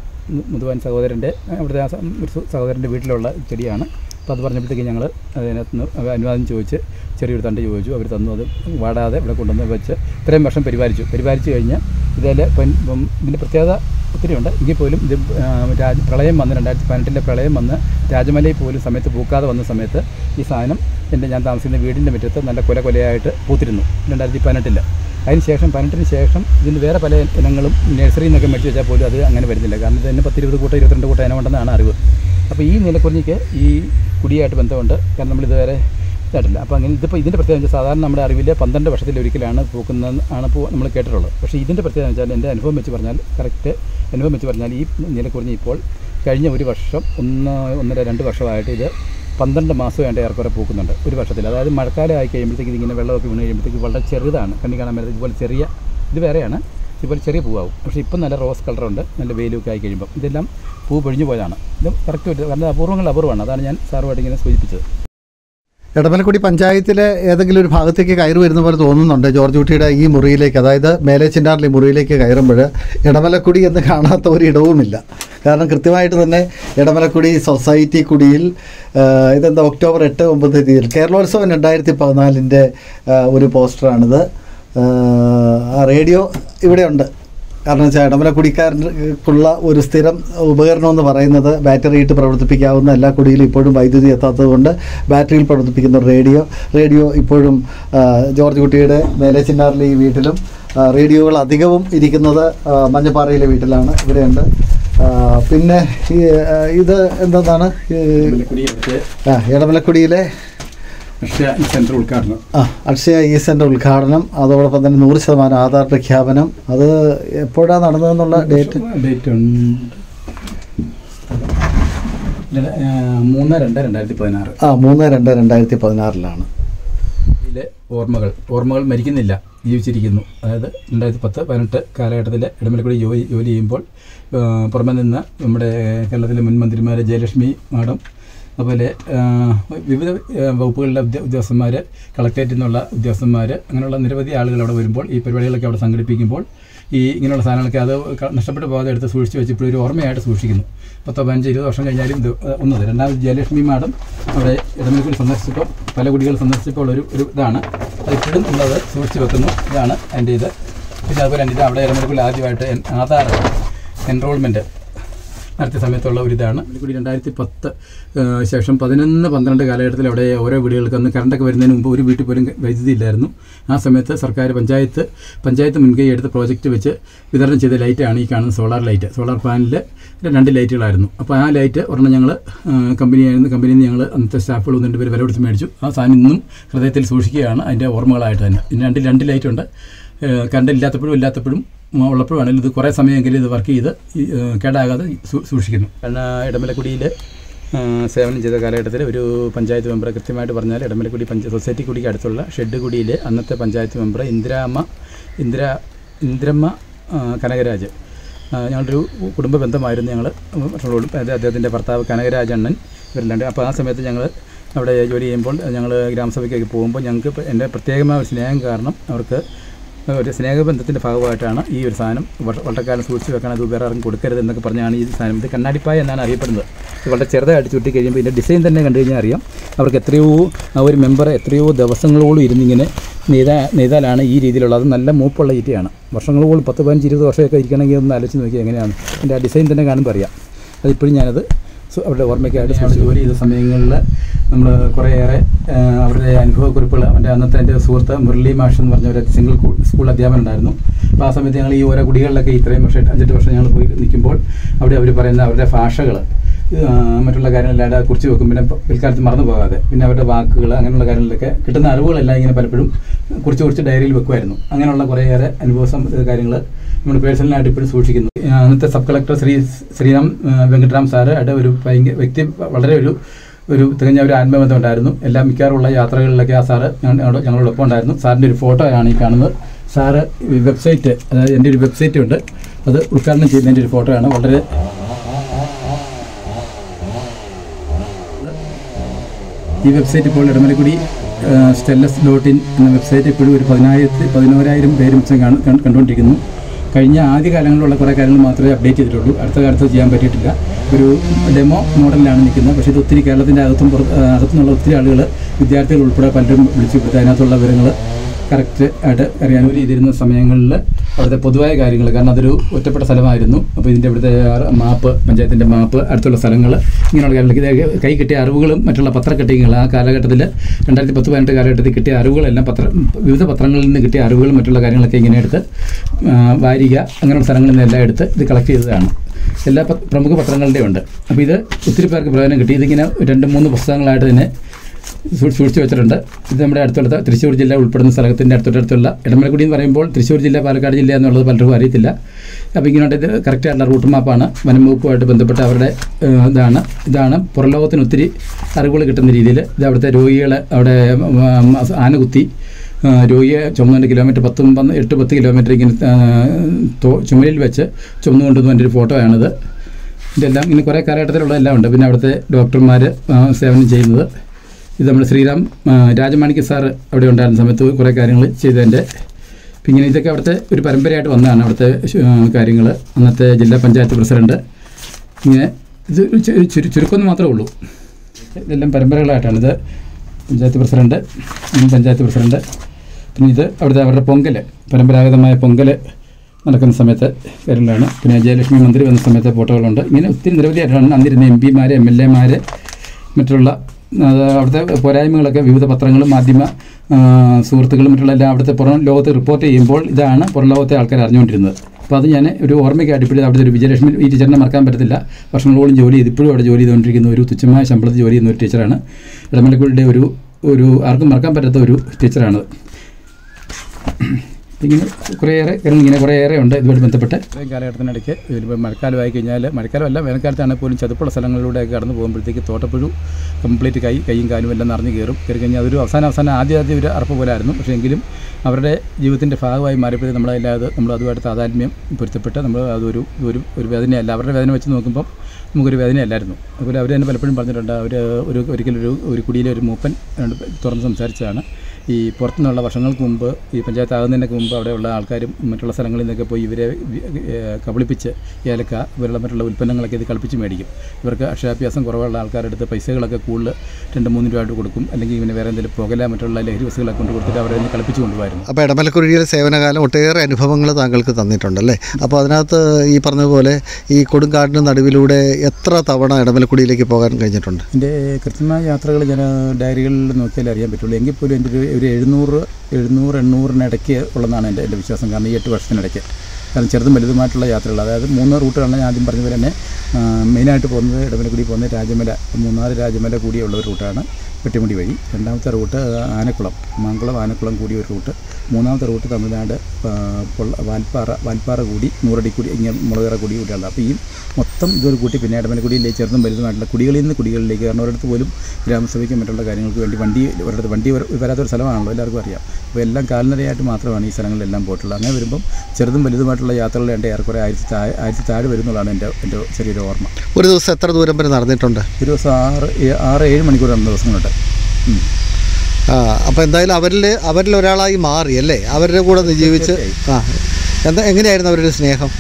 മുതുവാൻ സഹോദരന്റെ അവിടുത്തെ ഒരു സഹോദരന്റെ വീട്ടിലുള്ള ചെടിയാണ്. അപ്പോൾ അത് പറഞ്ഞപ്പോഴത്തേക്ക് ഞങ്ങൾ അതിനകത്ത് നിന്ന് അനുവാദം ചോദിച്ച് ചെറിയൊരു തണ്ട് ചോദിച്ചു. അവർ തന്നു. അത് വാടാതെ ഇവിടെ കൊണ്ടുവന്ന് വെച്ച് ഇത്രയും വർഷം പരിപാലിച്ചു. പരിപാലിച്ചു കഴിഞ്ഞ് ഇതിൽ ഇപ്പം ഇതിന്റെ പ്രത്യേകത ഒത്തിരിയുണ്ട് എങ്കിൽ പോലും ഇത് രാജ പ്രളയം വന്ന് രണ്ടായിരത്തി പതിനെട്ടിലെ പ്രളയം വന്ന് രാജമലയിൽ പോലും സമയത്ത് പൂക്കാതെ വന്ന സമയത്ത് ഈ സാധനം എന്റെ ഞാൻ താമസിക്കുന്ന വീടിന്റെ മുറ്റത്ത് നല്ല കൊല കൊലയായിട്ട് പൂത്തിരുന്നു രണ്ടായിരത്തി പതിനെട്ടിൽ അതിന് ശേഷം പതിനെട്ടിന് ശേഷം ഇതിന് വേറെ പല ഇനങ്ങളും നഴ്സറിയിൽ നിന്നൊക്കെ മേടിച്ച് വെച്ചാൽ പോലും അത് അങ്ങനെ വരുന്നില്ല. കാരണം ഇത് തന്നെ പത്തിരുപത് കൂട്ടം ഇരുപത്തിരണ്ട് കൂട്ടം ഇനമുണ്ടെന്നാണ് അറിവ്. അപ്പോൾ ഈ നിലക്കുറിഞ്ഞിക്ക് ഈ കുടിയായിട്ട് ബന്ധമുണ്ട്. കാരണം നമ്മൾ ഇതുവരെ ഇതായിട്ടില്ല. അപ്പോൾ അങ്ങനെ ഇതിപ്പോൾ ഇതിന്റെ പ്രത്യേകത വെച്ചാൽ സാധാരണ നമ്മുടെ അറിവിൽ പന്ത്രണ്ട് വർഷത്തിൽ ഒരിക്കലാണ് പൂക്കുന്നത് ആണ് പൂ നമ്മൾ കേട്ടിട്ടുള്ളത്. പക്ഷേ ഇതിന്റെ പ്രത്യേകത വെച്ചാൽ എന്റെ അനുഭവം വെച്ച് പറഞ്ഞാൽ കറക്റ്റ് അനുഭവം വെച്ച് പറഞ്ഞാൽ ഈ നിലക്കുറിഞ്ഞ് ഇപ്പോൾ കഴിഞ്ഞ ഒരു വർഷം ഒന്ന് ഒന്നര രണ്ട് വർഷമായിട്ട് ഇത് പന്ത്രണ്ട് മാസം വേണ്ട ഏറെക്കുറെ പൂക്കുന്നുണ്ട്. ഒരു വർഷത്തിൽ. അതായത് മഴക്കാലം ആയി കഴിയുമ്പോഴത്തേക്ക് ഇതിങ്ങനെ വെള്ളമൊക്കെ വീണ് കഴിയുമ്പോഴത്തേക്ക് വളരെ ചെറുതാണ്. കണ്ണി കാണാൻ പറ്റുന്നത് ഇതുപോലെ ചെറിയ ഇത് വേറെയാണ്. ഇതുപോലെ ചെറിയ പൂവാകും. പക്ഷേ ഇപ്പം നല്ല റോസ് കളറുണ്ട്. നല്ല വെയിലൊക്കെ ആയി കഴിയുമ്പോൾ ഇതെല്ലാം പൂ പൊഴിഞ്ഞു പോയതാണ്. ഇത് കറക്റ്റ് കാരണം അപൂർവങ്ങൾ അപൂർവമാണ്. അതാണ് ഞാൻ സാറുമായിട്ട് ഇങ്ങനെ സൂചിപ്പിച്ചത്. എടമലക്കുടി പഞ്ചായത്തിലെ ഏതെങ്കിലും ഒരു ഭാഗത്തേക്ക് കയറി വരുന്ന പോലെ തോന്നുന്നുണ്ട് ജോർജ് കുട്ടിയുടെ ഈ മുറിയിലേക്ക്. അതായത് മേലെ മുറിയിലേക്ക് കയറുമ്പോൾ ഇടമലക്കുടി എന്ന് കാണാത്ത ഒരു ഇടവുമില്ല കാരണം കൃത്യമായിട്ട് തന്നെ ഇടമലക്കുടി സൊസൈറ്റി കുടിയിൽ ഇതെന്താ ഒക്ടോബർ എട്ട് ഒമ്പത് തീയതിയിൽ കേരളോത്സവം രണ്ടായിരത്തി പതിനാലിന്റെ ഒരു പോസ്റ്ററാണിത്. റേഡിയോ ഇവിടെയുണ്ട്. കാരണം വെച്ചാൽ ഇടമലക്കുടിക്കാർക്കുള്ള ഒരു സ്ഥിരം ഉപകരണം എന്ന് പറയുന്നത് ബാറ്ററി ഇട്ട് പ്രവർത്തിപ്പിക്കാവുന്ന എല്ലാ കുടിയിലും ഇപ്പോഴും വൈദ്യുതി എത്താത്തതുകൊണ്ട് ബാറ്ററിയിൽ പ്രവർത്തിപ്പിക്കുന്ന റേഡിയോ. റേഡിയോ ഇപ്പോഴും ജോർജ് കുട്ടിയുടെ മേലെ ചിന്നാറിലെ ഈ വീട്ടിലും റേഡിയോകൾ അധികവും ഇരിക്കുന്നത് മഞ്ഞപ്പാറയിലെ വീട്ടിലാണ്. ഇവിടെയുണ്ട്. പിന്നെ ഈ ഇത് എന്താണ്? ഈ, ഇടമലക്കുടിയിലെ സെന്റർ ഉദ്ഘാടനം. ആ അക്ഷയ ഇ സെന്റർ ഉദ്ഘാടനം അതോടൊപ്പം തന്നെ നൂറ് ശതമാനം ആധാർ പ്രഖ്യാപനം. അത് എപ്പോഴാണ് നടന്നതെന്നുള്ള ഡേറ്റ്? ഡേറ്റ് മൂന്ന് രണ്ട് രണ്ടായിരത്തി പതിനാറ്. ആ മൂന്ന് രണ്ട് രണ്ടായിരത്തി പതിനാറിലാണ്. ഓർമ്മകൾ. ഓർമ്മകൾ മരിക്കുന്നില്ല. ജീവിച്ചിരിക്കുന്നു. അതായത് രണ്ടായിരത്തി പത്ത് പതിനെട്ട് കാലഘട്ടത്തിൽ ഇടമലക്കുടി ജോലി ജോലി ചെയ്യുമ്പോൾ പുറമെ നിന്ന് നമ്മുടെ കേരളത്തിലെ മുൻ മന്ത്രിമാരെ ജയലക്ഷ്മി മാഡം അതുപോലെ വിവിധ വകുപ്പുകളിലെ ഉദ്യോ ഉദ്യോഗസ്ഥന്മാർ കളക്ടറേറ്റിൽ നിന്നുള്ള ഉദ്യോഗസ്ഥന്മാർ അങ്ങനെയുള്ള നിരവധി ആളുകൾ അവിടെ വരുമ്പോൾ ഈ പരിപാടികളൊക്കെ അവിടെ സംഘടിപ്പിക്കുമ്പോൾ ഈ ഇങ്ങനെയുള്ള സാധനങ്ങളൊക്കെ അത് നഷ്ടപ്പെട്ട് പോകാതെ എടുത്ത് സൂക്ഷിച്ച് വെച്ച് ഇപ്പോൾ ഒരു ഓർമ്മയായിട്ട് സൂക്ഷിക്കുന്നു. പത്തോ പതിനഞ്ച് ഇരുപത് വർഷം കഴിഞ്ഞാലും ഒന്നത്. രണ്ടാമത് ജയലക്ഷ്മി മാഡം അവിടെ ഇടമലക്കുടി സന്ദർശിച്ചപ്പോൾ പല കുടികൾ സന്ദർശിച്ചപ്പോൾ ഒരു ഒരു ഇതാണ്. അത് ഇപ്പോഴും ഉള്ളത് സൂക്ഷിച്ച് വെക്കുന്നു. ഇതാണ് എന്റെ ഇത്. പിന്നെ അതുപോലെ എന്റെ അവിടെ ഇടമലക്കുടി ആദ്യമായിട്ട് ആധാർ എൻറോൾമെന്റ് നടത്തിയ സമയത്തുള്ള ഒരു ഇതാണ്. കൂടി രണ്ടായിരത്തി പത്ത് ശേഷം പതിനൊന്ന് പന്ത്രണ്ട് കാലഘട്ടത്തിൽ അവിടെ ഓരോ വീടുകൾക്ക് അന്ന് കറണ്ടൊക്കെ വരുന്നതിന് മുമ്പ് ഒരു വീട്ടിൽ പോലും വൈദ്യുതി ഇല്ലായിരുന്നു. ആ സമയത്ത് സർക്കാർ പഞ്ചായത്ത് പഞ്ചായത്ത് മുൻകൈ എടുത്ത് പ്രോജക്റ്റ് വെച്ച് വിതരണം ചെയ്ത ലൈറ്റാണ് ഈ കാണുന്ന സോളാർ ലൈറ്റ് സോളാർ പാനലിൽ രണ്ട് ലൈറ്റുകളായിരുന്നു അപ്പോൾ ആ ലൈറ്റ് ഒരെണ്ണം ഞങ്ങൾ കമ്പനിയായിരുന്നു കമ്പനിയിൽ നിന്ന് ഞങ്ങൾ അന്നത്തെ സ്റ്റാഫുകൾ ഒന്ന് രണ്ട് പേര് വില കൊടുത്ത് മേടിച്ചു. ആ സാധനം ഇന്നും ഹൃദയത്തിൽ സൂക്ഷിക്കുകയാണ്. അതിന്റെ ഓർമ്മകളായിട്ട് തന്നെ. രണ്ട് രണ്ട് ലൈറ്റുണ്ട് കറണ്ട് ഇല്ലാത്തപ്പോഴും ഇല്ലാത്തപ്പോഴും ഉള്ളപ്പോഴാണെങ്കിലും ഇത് കുറേ സമയമെങ്കിലും ഇത് വർക്ക് ചെയ്ത് കേടാകാതെ സൂക്ഷിക്കുന്നു. കാരണം ഇടമലക്കുടിയിൽ സേവനം ചെയ്ത കാലഘട്ടത്തിൽ ഒരു പഞ്ചായത്ത് മെമ്പർ കൃത്യമായിട്ട് പറഞ്ഞാൽ ഇടമലക്കുടി പഞ്ചായത്ത് സൊസൈറ്റി കുടിക്ക് അടുത്തുള്ള ഷെഡ് കുടിയിൽ അന്നത്തെ പഞ്ചായത്ത് മെമ്പർ ഇന്ദിരാമ്മ ഇന്ദിര ഇന്ദിരമ്മ കനകരാജ്. ഞങ്ങളൊരു കുടുംബ ബന്ധമായിരുന്നു ഞങ്ങൾ അദ്ദേഹത്തിന്റെ ഭർത്താവ് കനകരാജ് അണ്ണൻ ഇവരെല്ലാം അപ്പോൾ ആ സമയത്ത് ഞങ്ങൾ അവിടെ ജോലി ചെയ്യുമ്പോൾ ഞങ്ങൾ ഗ്രാമസഭയ്ക്കൊക്കെ പോകുമ്പോൾ ഞങ്ങൾക്ക് എന്റെ പ്രത്യേകമായ ഒരു സ്നേഹം കാരണം അവർക്ക് ഒരു സ്നേഹബന്ധത്തിന്റെ ഭാഗമായിട്ടാണ് ഈ ഒരു സാധനം വള- വളരെക്കാലം സൂക്ഷിച്ച് വെക്കണം അത് വേറെ ആർക്കും കൊടുക്കരുത് എന്നൊക്കെ പറഞ്ഞാണ് ഈ സാധനം. ഇത് കണ്ണാടിപ്പായ എന്നാണ് അറിയപ്പെടുന്നത്. ഇത് വളരെ ചെറുതായിട്ട് ചുറ്റി കഴിയുമ്പോൾ ഇതിന്റെ ഡിസൈൻ തന്നെ കണ്ടു കഴിഞ്ഞാൽ അറിയാം. അവർക്ക് എത്രയോ ആ ഒരു മെമ്പർ എത്രയോ ദിവസങ്ങളോളം ഇരുന്നിങ്ങനെ നെയ്താ നെയ്താലാണ് ഈ രീതിയിലുള്ള അത് നല്ല മൂപ്പുള്ള ഈറ്റയാണ്. വർഷങ്ങളോളം പത്ത് പതിനഞ്ച് ഇരുപത് വർഷമൊക്കെ ഇരിക്കണമെങ്കിൽ ഒന്ന് ആലോചിച്ച് നോക്കി എങ്ങനെയാണ്? എന്റെ ആ ഡിസൈൻ തന്നെ കാണുമ്പോൾ അറിയാം. അതിപ്പോഴും ഞാനത് അവരുടെ ഓർമ്മയ്ക്കായിട്ട് അവിടെ ജോലി ചെയ്ത സമയങ്ങളിൽ നമ്മൾ കുറേയേറെ അവരുടെ അനുഭവക്കുറിപ്പുകൾ എന്റെ അന്നത്തെ എന്റെ സുഹൃത്ത് മുരളി മാഷ് എന്ന് പറഞ്ഞ ഒരു സിംഗിൾ സ്കൂൾ അധ്യാപകൻ ഉണ്ടായിരുന്നു. അപ്പോൾ ആ സമയത്ത് ഞങ്ങൾ ഈ ഓരോ കുടികളിലൊക്കെ ഇത്രയും വർഷം അഞ്ചെട്ട് വർഷം ഞങ്ങൾ പോയി നിൽക്കുമ്പോൾ അവിടെ അവർ പറയുന്ന അവരുടെ ഭാഷകൾ മറ്റുള്ള കാര്യങ്ങളെല്ലാം കുറിച്ച് വെക്കും. പിന്നെ പിൽക്കാലത്ത് മറന്നു പോകാതെ. പിന്നെ അവരുടെ വാക്കുകൾ അങ്ങനെയുള്ള കാര്യങ്ങളിലൊക്കെ കിട്ടുന്ന അറിവുകളെല്ലാം ഇങ്ങനെ പലപ്പോഴും കുറിച്ച് കുറിച്ച് ഡയറിയിൽ വെക്കുമായിരുന്നു. അങ്ങനെയുള്ള കുറേയേറെ അനുഭവ കാര്യങ്ങൾ നമ്മൾ പേഴ്സണലായിട്ട് ഇപ്പോഴും സൂക്ഷിക്കുന്നു. അന്നത്തെ sub collector Shri Sriram Venkataraman sir ആയിട്ട് ഒരു ഭയങ്കര വ്യക്തി വളരെ ഒരു ഒരു തികഞ്ഞ ഒരു ആത്മബന്ധം ഉണ്ടായിരുന്നു. എല്ലാ മിക്കവാറുള്ള യാത്രകളിലൊക്കെ ആ സാറ് ഞങ്ങളോട് ഞങ്ങളോടൊപ്പം ഉണ്ടായിരുന്നു. സാറിന്റെ ഒരു ഫോട്ടോയാണ് ഈ കാണുന്നത്. സാറ് വെബ്സൈറ്റ് അതായത് എന്റെ ഒരു വെബ്സൈറ്റ് ഉണ്ട്. അത് ഉദ്ഘാടനം ചെയ്യുന്നതിന്റെ ഒരു ഫോട്ടോയാണ് വളരെ ഈ വെബ്സൈറ്റ് ഇപ്പോൾ ഇടമലക്കുടി സ്റ്റെല്ലസ് ഡോട്ട് ഇൻ എന്ന വെബ്സൈറ്റ് ഇപ്പോഴും ഒരു പതിനായിരത്തി പതിനോരായിരം പേര് കണ്ടുകൊണ്ടിരിക്കുന്നു കഴിഞ്ഞ ആദ്യ കാലങ്ങളിലുള്ള കുറേ കാര്യങ്ങൾ മാത്രമേ അപ്ഡേറ്റ് ചെയ്തിട്ടുള്ളൂ. അടുത്ത കാലത്ത് ചെയ്യാൻ പറ്റിയിട്ടില്ല. ഒരു ഡെമോ മോഡലിലാണ് നിൽക്കുന്നത്. പക്ഷേ ഇത് ഒത്തിരി കേരളത്തിന്റെ അകത്തും അകത്തുനിന്നുള്ള ഒത്തിരി ആളുകൾ വിദ്യാർത്ഥികൾ ഉൾപ്പെടെ പലരും വിളിച്ചു കൊടുത്ത് അതിനകത്തുള്ള വിവരങ്ങൾ കറക്റ്റ് ആയിട്ട് അറിയാൻ ഇതിരുന്ന സമയങ്ങളിൽ അവിടുത്തെ പൊതുവായ കാര്യങ്ങൾ കാരണം അതൊരു ഒറ്റപ്പെട്ട സ്ഥലമായിരുന്നു. അപ്പോൾ ഇതിന്റെ ഇവിടുത്തെ മാപ്പ് പഞ്ചായത്തിന്റെ മാപ്പ് അടുത്തുള്ള സ്ഥലങ്ങൾ ഇങ്ങനെയുള്ള കാര്യങ്ങൾ. കൈ കിട്ടിയ അറിവുകളും മറ്റുള്ള പത്രക്കട്ടിങ്ങൾ ആ കാലഘട്ടത്തിൽ രണ്ടായിരത്തി പത്ത് പതിനെട്ട് കാലഘട്ടത്തിൽ കിട്ടിയ അറിവുകളെല്ലാം പത്ര വിവിധ പത്രങ്ങളിൽ നിന്ന് കിട്ടിയ അറിവുകളും മറ്റുള്ള കാര്യങ്ങളൊക്കെ ഇങ്ങനെ എടുത്ത് വാരിക അങ്ങനെയുള്ള സ്ഥലങ്ങളിൽ നിന്നെല്ലാം എടുത്ത് ഇത് കളക്ട് ചെയ്തതാണ്. എല്ലാ പ്രമുഖ പത്രങ്ങളുടെയും ഉണ്ട്. അപ്പോൾ ഇത് ഒത്തിരി പേർക്ക് പ്രയോജനം കിട്ടി. ഇതിങ്ങനെ രണ്ട് മൂന്ന് പുസ്തകങ്ങളായിട്ട് തന്നെ സൂക്ഷിച്ച് വെച്ചിട്ടുണ്ട് ഇത് നമ്മുടെ അടുത്തുള്ള തൃശ്ശൂർ ജില്ല ഉൾപ്പെടുന്ന സ്ഥലത്തിന്റെ അടുത്തടുത്തുള്ള ഇടമലക്കുടി എന്ന് പറയുമ്പോൾ തൃശ്ശൂർ ജില്ല പാലക്കാട് ജില്ല എന്നുള്ളത് പലർക്കും അറിയത്തില്ല. അപ്പോൾ ഇങ്ങനെ ഇത് കറക്റ്റായിട്ടുള്ള റൂട്ട് മാപ്പാണ് വനംവകുപ്പുമായിട്ട് ബന്ധപ്പെട്ട അവരുടെ ഇതാണ്. ഇതാണ് പുറലോകത്തിന് ഒത്തിരി അറിവുകൾ കിട്ടുന്ന രീതിയിൽ. ഇത് അവിടുത്തെ രോഗികൾ അവിടെ ആനകുത്തി ആന കുത്തി രോഗിയെ ചുമന്നുകൊണ്ട് കിലോമീറ്റർ പത്തും പന്ത് എട്ട് പത്ത് കിലോമീറ്റർ ഇങ്ങനെ ചുമലിൽ വെച്ച് ചുമന്നുകൊണ്ടുവന്ന എന്റെ ഒരു ഫോട്ടോയാണിത്. ഇതെല്ലാം ഇങ്ങനെ കുറേ കാലഘട്ടത്തിലുള്ള എല്ലാം ഉണ്ട്. പിന്നെ അവിടുത്തെ ഡോക്ടർമാർ സേവനം ചെയ്യുന്നത്. ഇത് നമ്മുടെ ശ്രീറാം രാജമാണിക്യ സാർ അവിടെ ഉണ്ടായിരുന്ന സമയത്ത് കുറേ കാര്യങ്ങൾ ചെയ്തതിന്റെ പിന്നെ ഇതൊക്കെ അവിടുത്തെ ഒരു പരമ്പരയായിട്ട് വന്നതാണ് അവിടുത്തെ കാര്യങ്ങൾ അന്നത്തെ ജില്ലാ പഞ്ചായത്ത് പ്രസിഡന്റ്. ഇങ്ങനെ ഇത് ചുരുക്കമെന്ന് ചുരു ചുരുക്കം മാത്രമേ ഉള്ളൂ. ഇതെല്ലാം പരമ്പരകളായിട്ടാണ്. ഇത് പഞ്ചായത്ത് പ്രസിഡന്റ് പഞ്ചായത്ത് പ്രസിഡന്റ്. പിന്നെ ഇത് അവിടുത്തെ അവരുടെ പൊങ്കൽ പരമ്പരാഗതമായ പൊങ്കൽ നടക്കുന്ന സമയത്ത് കാര്യങ്ങളാണ്. പിന്നെ ജയലക്ഷ്മി മന്ത്രി വന്ന സമയത്തെ ഫോട്ടോകളുണ്ട്. ഇങ്ങനെ ഒത്തിരി നിരവധിയായിട്ടാണ് അന്നിരുന്ന എം പിമാർ എം എൽ എമാർ മറ്റുള്ള അവിടുത്തെ പോരായ്മകളൊക്കെ വിവിധ പത്രങ്ങളും മാധ്യമ സുഹൃത്തുക്കളും മറ്റുള്ള എല്ലാം അവിടുത്തെ പുറം ലോകത്ത് റിപ്പോർട്ട് ചെയ്യുമ്പോൾ ഇതാണ് പുറം ലോകത്തെ ആൾക്കാർ അറിഞ്ഞുകൊണ്ടിരുന്നത്. അപ്പോൾ അത് ഞാൻ ഒരു ഓർമ്മയ്ക്കായിട്ട് ഇപ്പോഴും അവിടുത്തെ ഒരു വിജയലക്ഷ്മി ഈ ടീച്ചറിനെ മറക്കാൻ പറ്റത്തില്ല. വർഷങ്ങളോളം ജോലി ചെയ്ത് ഇപ്പോഴും അവിടെ ജോലി ചെയ്തുകൊണ്ടിരിക്കുന്ന ഒരു തുച്ഛമായ ശമ്പളത്തിൽ ജോലി ചെയ്യുന്ന ഒരു ടീച്ചറാണ്. ഇടമലക്കുടിയുടെ ഒരു ഒരു ആർക്കും മറക്കാൻ പറ്റാത്ത ഒരു ടീച്ചറാണ്. ഇങ്ങനെ കുറേയേറെ ഇങ്ങനെ കുറേയേറെ ഉണ്ട് ഇതുമായിട്ട് ബന്ധപ്പെട്ട്. കാലഘട്ടത്തിനിടയ്ക്ക് ഇതിപ്പോൾ മഴക്കാലമായി കഴിഞ്ഞാൽ മഴക്കാലമല്ല വേനൽക്കാലത്താണ് പോലും ചതുപ്പുള്ള സ്ഥലങ്ങളിലൂടെയൊക്കെ കടന്നു പോകുമ്പോഴത്തേക്ക് തോട്ടപ്പുഴു കംപ്ലീറ്റ് കൈ കൈയും കാലും എല്ലാം നിറഞ്ഞു കയറും. കയറി കഴിഞ്ഞാൽ അതൊരു അവസാന അവസാനം ആദ്യ ആദ്യം ഒരു അറപ്പ് പോലായിരുന്നു. പക്ഷേ എങ്കിലും അവരുടെ ജീവിതത്തിന്റെ ഭാഗമായി മാറിയപ്പോഴേ നമ്മളതില്ലാതെ നമ്മൾ അതുമായിട്ട് താതാത്മ്യം പൊരുത്തപ്പെട്ട് നമ്മൾ അതൊരു ഒരു ഒരു വേദനയല്ല. അവരുടെ വേദന വെച്ച് നോക്കുമ്പം നമുക്കൊരു വേദനയല്ലായിരുന്നു. അതുപോലെ അവർ തന്നെ പലപ്പോഴും പറഞ്ഞിട്ടുണ്ട് അവർ ഒരു ഒരിക്കലൊരു ഒരു കുടിയിലെ ഒരു മൂപ്പൻ തുറന്ന് സംസാരിച്ചതാണ്. ഈ പുറത്തുനിന്നുള്ള വർഷങ്ങൾക്ക് മുമ്പ് ഈ പഞ്ചായത്ത് ആകുന്നതിനൊക്കെ മുമ്പ് അവിടെയുള്ള ആൾക്കാരും മറ്റുള്ള സ്ഥലങ്ങളിൽ നിന്നൊക്കെ പോയി ഇവരെ കബളിപ്പിച്ച് ഏലക്ക ഇവരുടെ മറ്റുള്ള ഉൽപ്പന്നങ്ങളൊക്കെ ഇത് കളിപ്പിച്ച് മേടിക്കും. ഇവർക്ക് അക്ഷരാഭ്യാസം കുറവുള്ള ആൾക്കാരുടെ അടുത്ത് പൈസകളൊക്കെ കൂടുതൽ രണ്ട് മൂന്ന് രൂപ ആയിട്ട് കൊടുക്കും. അല്ലെങ്കിൽ ഇങ്ങനെ വേറെ എന്തെങ്കിലും പുകല മറ്റുള്ള ലഹരി വസ്തുക്കളൊക്കെ കൊണ്ട് കൊടുത്തിട്ട് അവരെ കളിപ്പിച്ച് കൊണ്ടുപോയിരുന്നു അപ്പോൾ ഇടമലക്കുഴിയിലെ സേവനകാലം ഒട്ടേറെ അനുഭവങ്ങൾ താങ്കൾക്ക് തന്നിട്ടുണ്ടല്ലേ? അപ്പോൾ അതിനകത്ത് ഈ പറഞ്ഞതുപോലെ ഈ കൊടുങ്കാടിന് നടുവിലൂടെ എത്ര തവണ ഇടമലക്കുടിയിലേക്ക് പോകാൻ കഴിഞ്ഞിട്ടുണ്ട്? എന്റെ കൃത്യമായ യാത്രകൾ ഞാൻ ഡയറികളിൽ നോക്കിയാലേ അറിയാൻ പറ്റുള്ളൂ. എങ്കിൽ പോലും എന്റെ ഒരു ഒരു എഴുന്നൂറ് എഴുന്നൂറ് എണ്ണൂറിനിടയ്ക്ക് ഉള്ളതാണ് എന്റെ എന്റെ വിശ്വാസം. കാരണം ഈ എട്ട് വർഷത്തിനിടയ്ക്ക്. കാരണം ചെറുതും വലുതുമായിട്ടുള്ള യാത്രകൾ അതായത് മൂന്ന് റൂട്ടുകളാണ് ഞാൻ ആദ്യം പറഞ്ഞ പോലെ തന്നെ മെയിനായിട്ട് പോകുന്നത് ഇടമലക്കുടി പോകുന്നത് രാജമല മൂന്നാർ രാജമല കൂടിയുള്ള ഒരു റൂട്ടാണ് പെട്ടിമുടി വഴി. രണ്ടാമത്തെ റൂട്ട് ആനക്കുളം മാങ്കുളം ആനക്കുളം കൂടിയ ഒരു റൂട്ട്. മൂന്നാമത്തെ റൂട്ട് തമിഴ്നാട് വാൽപ്പാറ വാൽപ്പാറ കൂടി നൂറടി കൂടി ഇങ്ങനെ മുളകറ കൂടി കൂടിയാണ്. അപ്പോൾ ഈ മൊത്തം ഇതൊരു കൂട്ടി പിന്നെ ഇടമലക്കുടിയിലേക്ക് ചെറുതും വലുതുമായിട്ടുള്ള കുടികളിൽ നിന്ന് കുടികളിലേക്ക് കാരണം ഒരിടത്ത് പോലും ഗ്രാമസഭയ്ക്കും മറ്റുള്ള കാര്യങ്ങൾക്ക് വേണ്ടി വണ്ടി ഒരിടത്ത് വണ്ടി വര- വരാത്തൊരു സ്ഥലമാണല്ലോ എല്ലാവർക്കും അറിയാം. അപ്പോൾ എല്ലാം കാൽനടയായിട്ട് മാത്രമാണ് ഈ സ്ഥലങ്ങളിലെല്ലാം പോയിട്ടുള്ളത്. അങ്ങനെ വരുമ്പം ചെറുതും വലുതുമായിട്ടുള്ള യാത്രകൾ എന്റെ ഏറെക്കുറെ ആയിരത്തി താഴെ ആയിരത്തി താഴെ വരുന്നതാണ് എന്റെ എന്റെ ചെറിയൊരു ഓർമ്മ. ഒരു ദിവസം എത്ര ദൂരം വരെ നടന്നിട്ടുണ്ട്? ഒരു ദിവസം ആറ് ആറ് ഏഴ് മണിക്കൂർ നടന്ന ദിവസങ്ങളുണ്ട് അപ്പോൾ എന്തായാലും അവരിൽ അവരിൽ ഒരാളായി മാറി അല്ലേ? അവരുടെ കൂടെ ജീവിച്ച് ആ. എന്താ എങ്ങനെയായിരുന്നു അവരുടെ സ്നേഹം?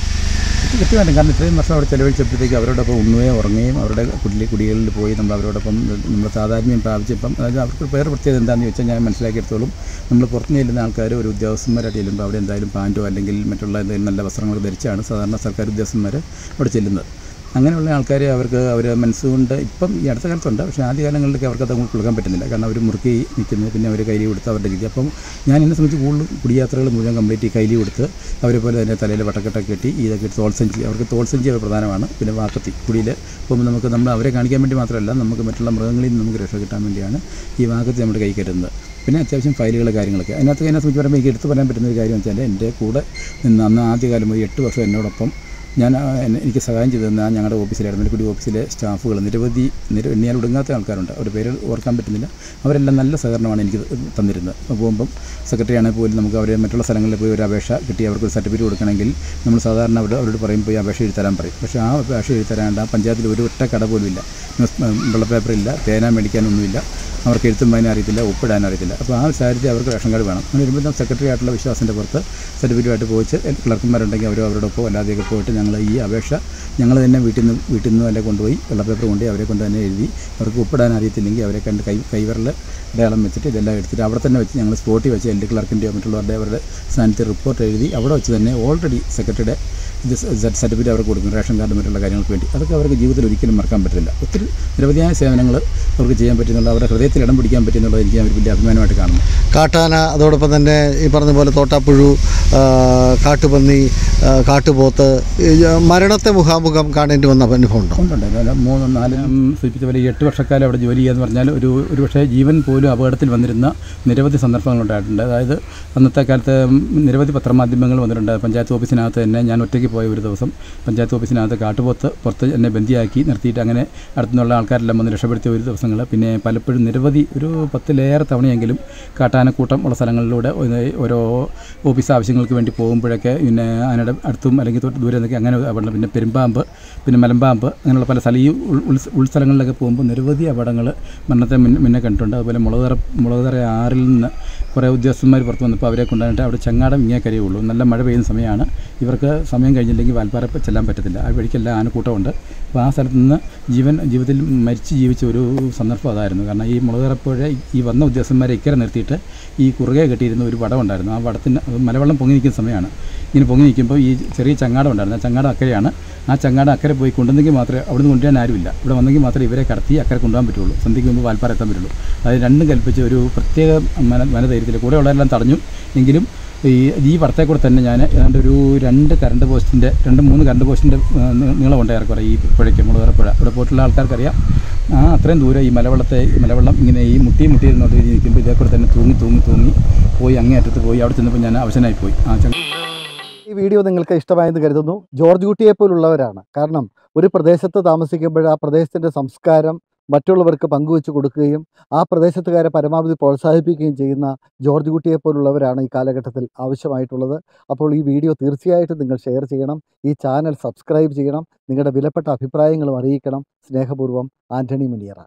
കൃത്യമായിട്ടും കാരണം ഇത്രയും വർഷം അവിടെ ചെലവഴിച്ചപ്പോഴത്തേക്ക് അവരോടൊപ്പം ഉണ്ണുകയും ഉറങ്ങുകയും അവരുടെ കുടിലി കുടികളിൽ പോയി നമ്മൾ അവരോടൊപ്പം നമ്മൾ സാധാരണയും പ്രാപിച്ചപ്പം അതായത് അവർക്ക് വേറെ പ്രത്യേകത എന്താണെന്ന് ചോദിച്ചാൽ ഞാൻ മനസ്സിലാക്കിയെടുത്തോളും. നമ്മൾ പുറത്ത് ചെല്ലുന്ന ആൾക്കാർ ഒരു ഉദ്യോഗസ്ഥന്മാരായിട്ട് ചെല്ലുമ്പോൾ അവിടെ എന്തായാലും പാന്റോ അല്ലെങ്കിൽ മറ്റുള്ള എന്തെങ്കിലും നല്ല വസ്ത്രങ്ങൾ ധരിച്ചാണ് സാധാരണ സർക്കാർ ഉദ്യോഗസ്ഥന്മാർ അവിടെ ചെല്ലുന്നത്. അങ്ങനെയുള്ള ആൾക്കാരെ അവർക്ക് അവർ മനസ്സുകൊണ്ട് ഇപ്പം ഈ അടുത്ത കാലത്തുണ്ട്. പക്ഷേ ആദ്യ കാലങ്ങളിലൊക്കെ അവർക്ക് അത് കൊടുക്കാൻ പറ്റുന്നില്ല. കാരണം അവർ മുറുക്കി നിൽക്കുന്നു. പിന്നെ അവർ കയ്യിൽ കൊടുത്ത് അവരുടെ രീതി. അപ്പം ഞാൻ എന്നെ സംബന്ധിച്ച് കൂടുതലും കുടിയാത്രകൾ മുഴുവൻ കംപ്ലീറ്റ് കയ്യിൽ കൊടുത്ത് അവരെ പോലെ തന്നെ തലയിൽ വട്ടക്കെട്ടൊക്കെ കെട്ടി ഇതൊക്കെ തോൾസഞ്ചി അവർക്ക് തോൾസഞ്ചി അവർ പ്രധാനമാണ്. പിന്നെ വാക്കത്തി കുടിയിൽ. അപ്പം നമുക്ക് നമ്മൾ അവരെ കാണിക്കാൻ വേണ്ടി മാത്രമല്ല നമുക്ക് മറ്റുള്ള മൃഗങ്ങളിൽ നിന്ന് നമുക്ക് രക്ഷ കിട്ടാൻ വേണ്ടിയാണ് ഈ വാക്കത്തി നമ്മുടെ കൈ കരുതുന്നത്. പിന്നെ അത്യാവശ്യം ഫയലുകൾ കാര്യങ്ങളൊക്കെ. അതിനകത്ത് എന്നെ സംബന്ധിച്ച് പറയുമ്പോൾ എനിക്ക് എടുത്തു പറയാൻ പറ്റുന്ന ഒരു കാര്യം വെച്ചാൽ എന്റെ കൂടെ നിന്ന് അന്ന് ആദ്യകാലം ഒരു എട്ട് വർഷം എന്നോടൊപ്പം ഞാൻ എനിക്ക് സഹായം ചെയ്തു തന്ന ഞങ്ങളുടെ ഓഫീസിലെ ഇടമലക്കുടി ഓഫീസിലെ സ്റ്റാഫുകൾ നിരവധി നിര എണ്ണിയാൽ ഒടുങ്ങാത്ത ആൾക്കാരുണ്ട്. അവരുടെ പേര് ഓർക്കാൻ പറ്റുന്നില്ല. അവരെല്ലാം നല്ല സഹകരണമാണ് എനിക്ക് തന്നിരുന്നത്. പോകുമ്പം സെക്രട്ടറി ആണെങ്കിൽ പോലും നമുക്ക് അവരെ മറ്റുള്ള സ്ഥലങ്ങളിൽ പോയി ഒരു അപേക്ഷ കിട്ടി. അവർക്ക് ഒരു സർട്ടിഫിക്കറ്റ് കൊടുക്കണമെങ്കിൽ നമ്മൾ സാധാരണ അവരോട് അവരോട് പറയും പോയി അപേക്ഷ എഴുതി തരാൻ പറയും. പക്ഷേ ആ അപേക്ഷ എഴുതി തരാണ്ട് ആ പഞ്ചായത്തിൽ ഒരു ഒറ്റ കട പോലും ഇല്ല ന്യൂസ് ഇല്ല പേപ്പറില്ല പേന മേടിക്കാനൊന്നുമില്ല. അവർക്ക് എഴുത്തും വായന അറിയത്തില്ല ഒപ്പിടാൻ അറിയത്തില്ല. അപ്പോൾ ആ സാഹചര്യത്തിൽ അവർക്ക് റേഷൻ കാർഡ് വേണം. അങ്ങനെ വരുമ്പോൾ സെക്രട്ടറി ആയിട്ടുള്ള വിശ്വാസത്തിന്റെ പുറത്ത് സർട്ടിഫിക്കറ്റുമായിട്ട് പോയിച്ച് ക്ലർക്കന്മാരുണ്ടെങ്കിൽ അവരും അവരോടൊപ്പം അല്ലാതെയൊക്കെ പോയിട്ട് ഞങ്ങൾ ഈ അപേക്ഷ ഞങ്ങൾ തന്നെ വീട്ടിൽ നിന്ന് വീട്ടിൽ നിന്ന് തന്നെ കൊണ്ടുപോയി വെള്ള പേപ്പർ കൊണ്ടുപോയി അവരെ കൊണ്ട് തന്നെ എഴുതി അവർക്ക് ഒപ്പിടാൻ അറിയത്തില്ലെങ്കിൽ അവരെ കണ്ട് കൈ കൈവരൽ അടയാളം വെച്ചിട്ട് ഇതെല്ലാം എടുത്തിട്ട് അവിടെ തന്നെ വെച്ച് ഞങ്ങൾ സ്പോട്ടിൽ വെച്ച് എന്റെ ക്ലർക്കിന്റെയോ മറ്റുള്ളവരുടെ അവരുടെ സ്ഥാനത്ത് റിപ്പോർട്ട് എഴുതി അവിടെ വെച്ച് തന്നെ ഓൾറെഡി സെക്രട്ടറിയുടെ ഇത് സർട്ടിഫിക്കറ്റ് അവർക്ക് കൊടുക്കും റേഷൻ കാർഡ് മറ്റുള്ള കാര്യങ്ങൾക്ക് വേണ്ടി. അതൊക്കെ അവർക്ക് ജീവിതത്തിൽ ഒരിക്കലും മറക്കാൻ പറ്റില്ല. ഒത്തിരി നിരവധിയായ സേവനങ്ങൾ അവർക്ക് ചെയ്യാൻ പറ്റുന്നുള്ള അവരുടെ ഹൃദയത്തിൽ ഇടം പിടിക്കാൻ പറ്റുന്നുള്ളത് എനിക്ക് അവർ വലിയ അഭിമാനമായിട്ട് കാണുന്നു കാട്ടാന അതോടൊപ്പം തന്നെ ഈ പറഞ്ഞ പോലെ തോട്ടാപ്പുഴു കാട്ടുപന്നി കാട്ടുപോത്ത് മരണത്തെ മുഖാമുഖം കാണേണ്ടി വന്ന അനുഭവം ഉണ്ടോ ഉണ്ടുണ്ട് മൂന്ന് നാല് സൂചിപ്പിച്ച പോലെ എട്ട് വർഷക്കാലം അവിടെ ജോലി ചെയ്യുക എന്ന് പറഞ്ഞാൽ ഒരു ഒരു പക്ഷേ ജീവൻ പോലും അപകടത്തിൽ വന്നിരുന്ന നിരവധി സന്ദർഭങ്ങളുണ്ടായിട്ടുണ്ട്. അതായത് അന്നത്തെ കാലത്ത് നിരവധി പത്രമാധ്യമങ്ങൾ വന്നിട്ടുണ്ട്. പഞ്ചായത്ത് ഓഫീസിനകത്ത് തന്നെ ഞാൻ ഒറ്റയ്ക്ക് പോയ ഒരു ദിവസം പഞ്ചായത്ത് ഓഫീസിനകത്ത് കാട്ടുപോത്ത് പുറത്ത് എന്നെ ബന്ധിയാക്കി നിർത്തിയിട്ട് അങ്ങനെ അടുത്തുനിന്നുള്ള ആൾക്കാരെല്ലാം വന്ന് രക്ഷപ്പെടുത്തിയ ഒരു ദിവസങ്ങൾ. പിന്നെ പലപ്പോഴും നിരവധി ഒരു പത്തിലേറെ തവണയെങ്കിലും കാട്ടാനക്കൂട്ടം ഉള്ള സ്ഥലങ്ങളിലൂടെ ഓരോ ഓഫീസ് ആവശ്യങ്ങൾക്ക് വേണ്ടി പോകുമ്പോഴൊക്കെ പിന്നെ അതിനിടെ അടുത്തും അല്ലെങ്കിൽ തൊട്ട് ദൂരെ നിന്നൊക്കെ അങ്ങനെ അപകടം പിന്നെ പെരുമ്പാമ്പ് പിന്നെ മലമ്പാമ്പ് അങ്ങനെയുള്ള പല സ്ഥല ഈ ഉൾ- ഉൾ ഉൾസ്ഥലങ്ങളിലൊക്കെ പോകുമ്പോൾ നിരവധി അപകടങ്ങൾ മരണത്തെ മുന്നേ കണ്ടിട്ടുണ്ട്. അതുപോലെ മുളകുതറ മുളകുതറ ആറിൽ നിന്ന് കുറേ ഉദ്യോഗസ്ഥന്മാർ പുറത്ത് വന്നപ്പോൾ അവരെ കൊണ്ടുവന്നിട്ട് അവിടെ ചങ്ങാടം ഇങ്ങനെ കഴിയുള്ളൂ നല്ല മഴ പെയ്യുന്ന സമയമാണ്. ഇവർക്ക് സമയം കഴിഞ്ഞില്ലെങ്കിൽ വാൽപ്പാറ ചെല്ലാൻ പറ്റത്തില്ല. ആ വഴിക്കെല്ലാം ആനക്കൂട്ടമുണ്ട് അപ്പോൾ ആ സ്ഥലത്ത് നിന്ന് ജീവൻ ജീവിതത്തിൽ മരിച്ച് ജീവിച്ച ഒരു സന്ദർഭം അതായിരുന്നു. കാരണം ഈ മുളകറപ്പുഴ ഈ വന്ന ഉദ്യോഗസ്ഥന്മാരെ ഇക്കരെ നിർത്തിയിട്ട് ഈ കുറുകെ കെട്ടിയിരുന്ന ഒരു വടം ഉണ്ടായിരുന്നു. ആ വടത്തിന് മലവെള്ളം പൊങ്ങി നിൽക്കുന്ന സമയമാണ്. ഇങ്ങനെ പൊങ്ങി നിൽക്കുമ്പോൾ ഈ ചെറിയ ചങ്ങാടം ഉണ്ടായിരുന്നു. ആ ചങ്ങാടം അക്കരെയാണ്. ആ ചങ്ങാടം അക്കരെ പോയി കൊണ്ടുവന്നെങ്കിൽ മാത്രമേ അവിടെ നിന്ന് കൊണ്ടുവരാൻ ആരുമില്ല. ഇവിടെ വന്നെങ്കിൽ മാത്രമേ ഇവരെ കടത്തി അക്കരെ കൊണ്ടുപോകാൻ പറ്റുള്ളൂ. സന്ധ്യയ്ക്ക് മുമ്പ് വാൽപ്പാറ എത്താൻ പറ്റുള്ളൂ. അത് രണ്ടും കൽപ്പിച്ച് ഒരു പ്രത്യേക മന വനധൈര്യത്തിൽ കൂടെ ഉള്ളവരെല്ലാം തടഞ്ഞു. എങ്കിലും ഈ ഈ വടത്തെ കൂടെ തന്നെ ഞാൻ ഏതാണ്ട് ഒരു രണ്ട് കറണ്ട് പോസ്റ്റിന്റെ രണ്ട് മൂന്ന് കറണ്ട് പോസ്റ്റിന്റെ നീളമുണ്ട് ഏറെക്കുറെ ഈ പുഴയ്ക്ക് മുളകറപ്പുഴ ഇവിടെ പോയിട്ടുള്ള ആൾക്കാർക്കറിയാം. ആ അത്രയും ദൂരം ഈ മലവെള്ളത്തെ മലവെള്ളം ഇങ്ങനെ ഈ മുട്ടി മുട്ടി ഇരുന്നോട്ട് നിൽക്കുമ്പോൾ ഇതേ കൂടെ തന്നെ തൂങ്ങി തൂങ്ങി തൂങ്ങി പോയി അങ്ങേ അറ്റത്ത് പോയി അവിടെ ചെന്നപ്പോൾ ഞാൻ അവശനായി പോയി. ആ ഈ വീഡിയോ നിങ്ങൾക്ക് ഇഷ്ടമായെന്ന് കരുതുന്നു. ജോർജ് കുട്ടിയെ പോലുള്ളവരാണ് കാരണം ഒരു പ്രദേശത്ത് താമസിക്കുമ്പോൾ ആ പ്രദേശത്തിന്റെ സംസ്കാരം മറ്റുള്ളവർക്ക് പങ്കുവെച്ച് കൊടുക്കുകയും ആ പ്രദേശത്തുകാരെ പരമാവധി പ്രോത്സാഹിപ്പിക്കുകയും ചെയ്യുന്ന ജോർജ് കുട്ടിയെ പോലുള്ളവരാണ് ഈ കാലഘട്ടത്തിൽ ആവശ്യമായിട്ടുള്ളത്. അപ്പോൾ ഈ വീഡിയോ തീർച്ചയായിട്ടും നിങ്ങൾ ഷെയർ ചെയ്യണം. ഈ ചാനൽ സബ്സ്ക്രൈബ് ചെയ്യണം. നിങ്ങളുടെ വിലപ്പെട്ട അഭിപ്രായങ്ങളും അറിയിക്കണം. സ്നേഹപൂർവം ആന്റണി മുനിയറ.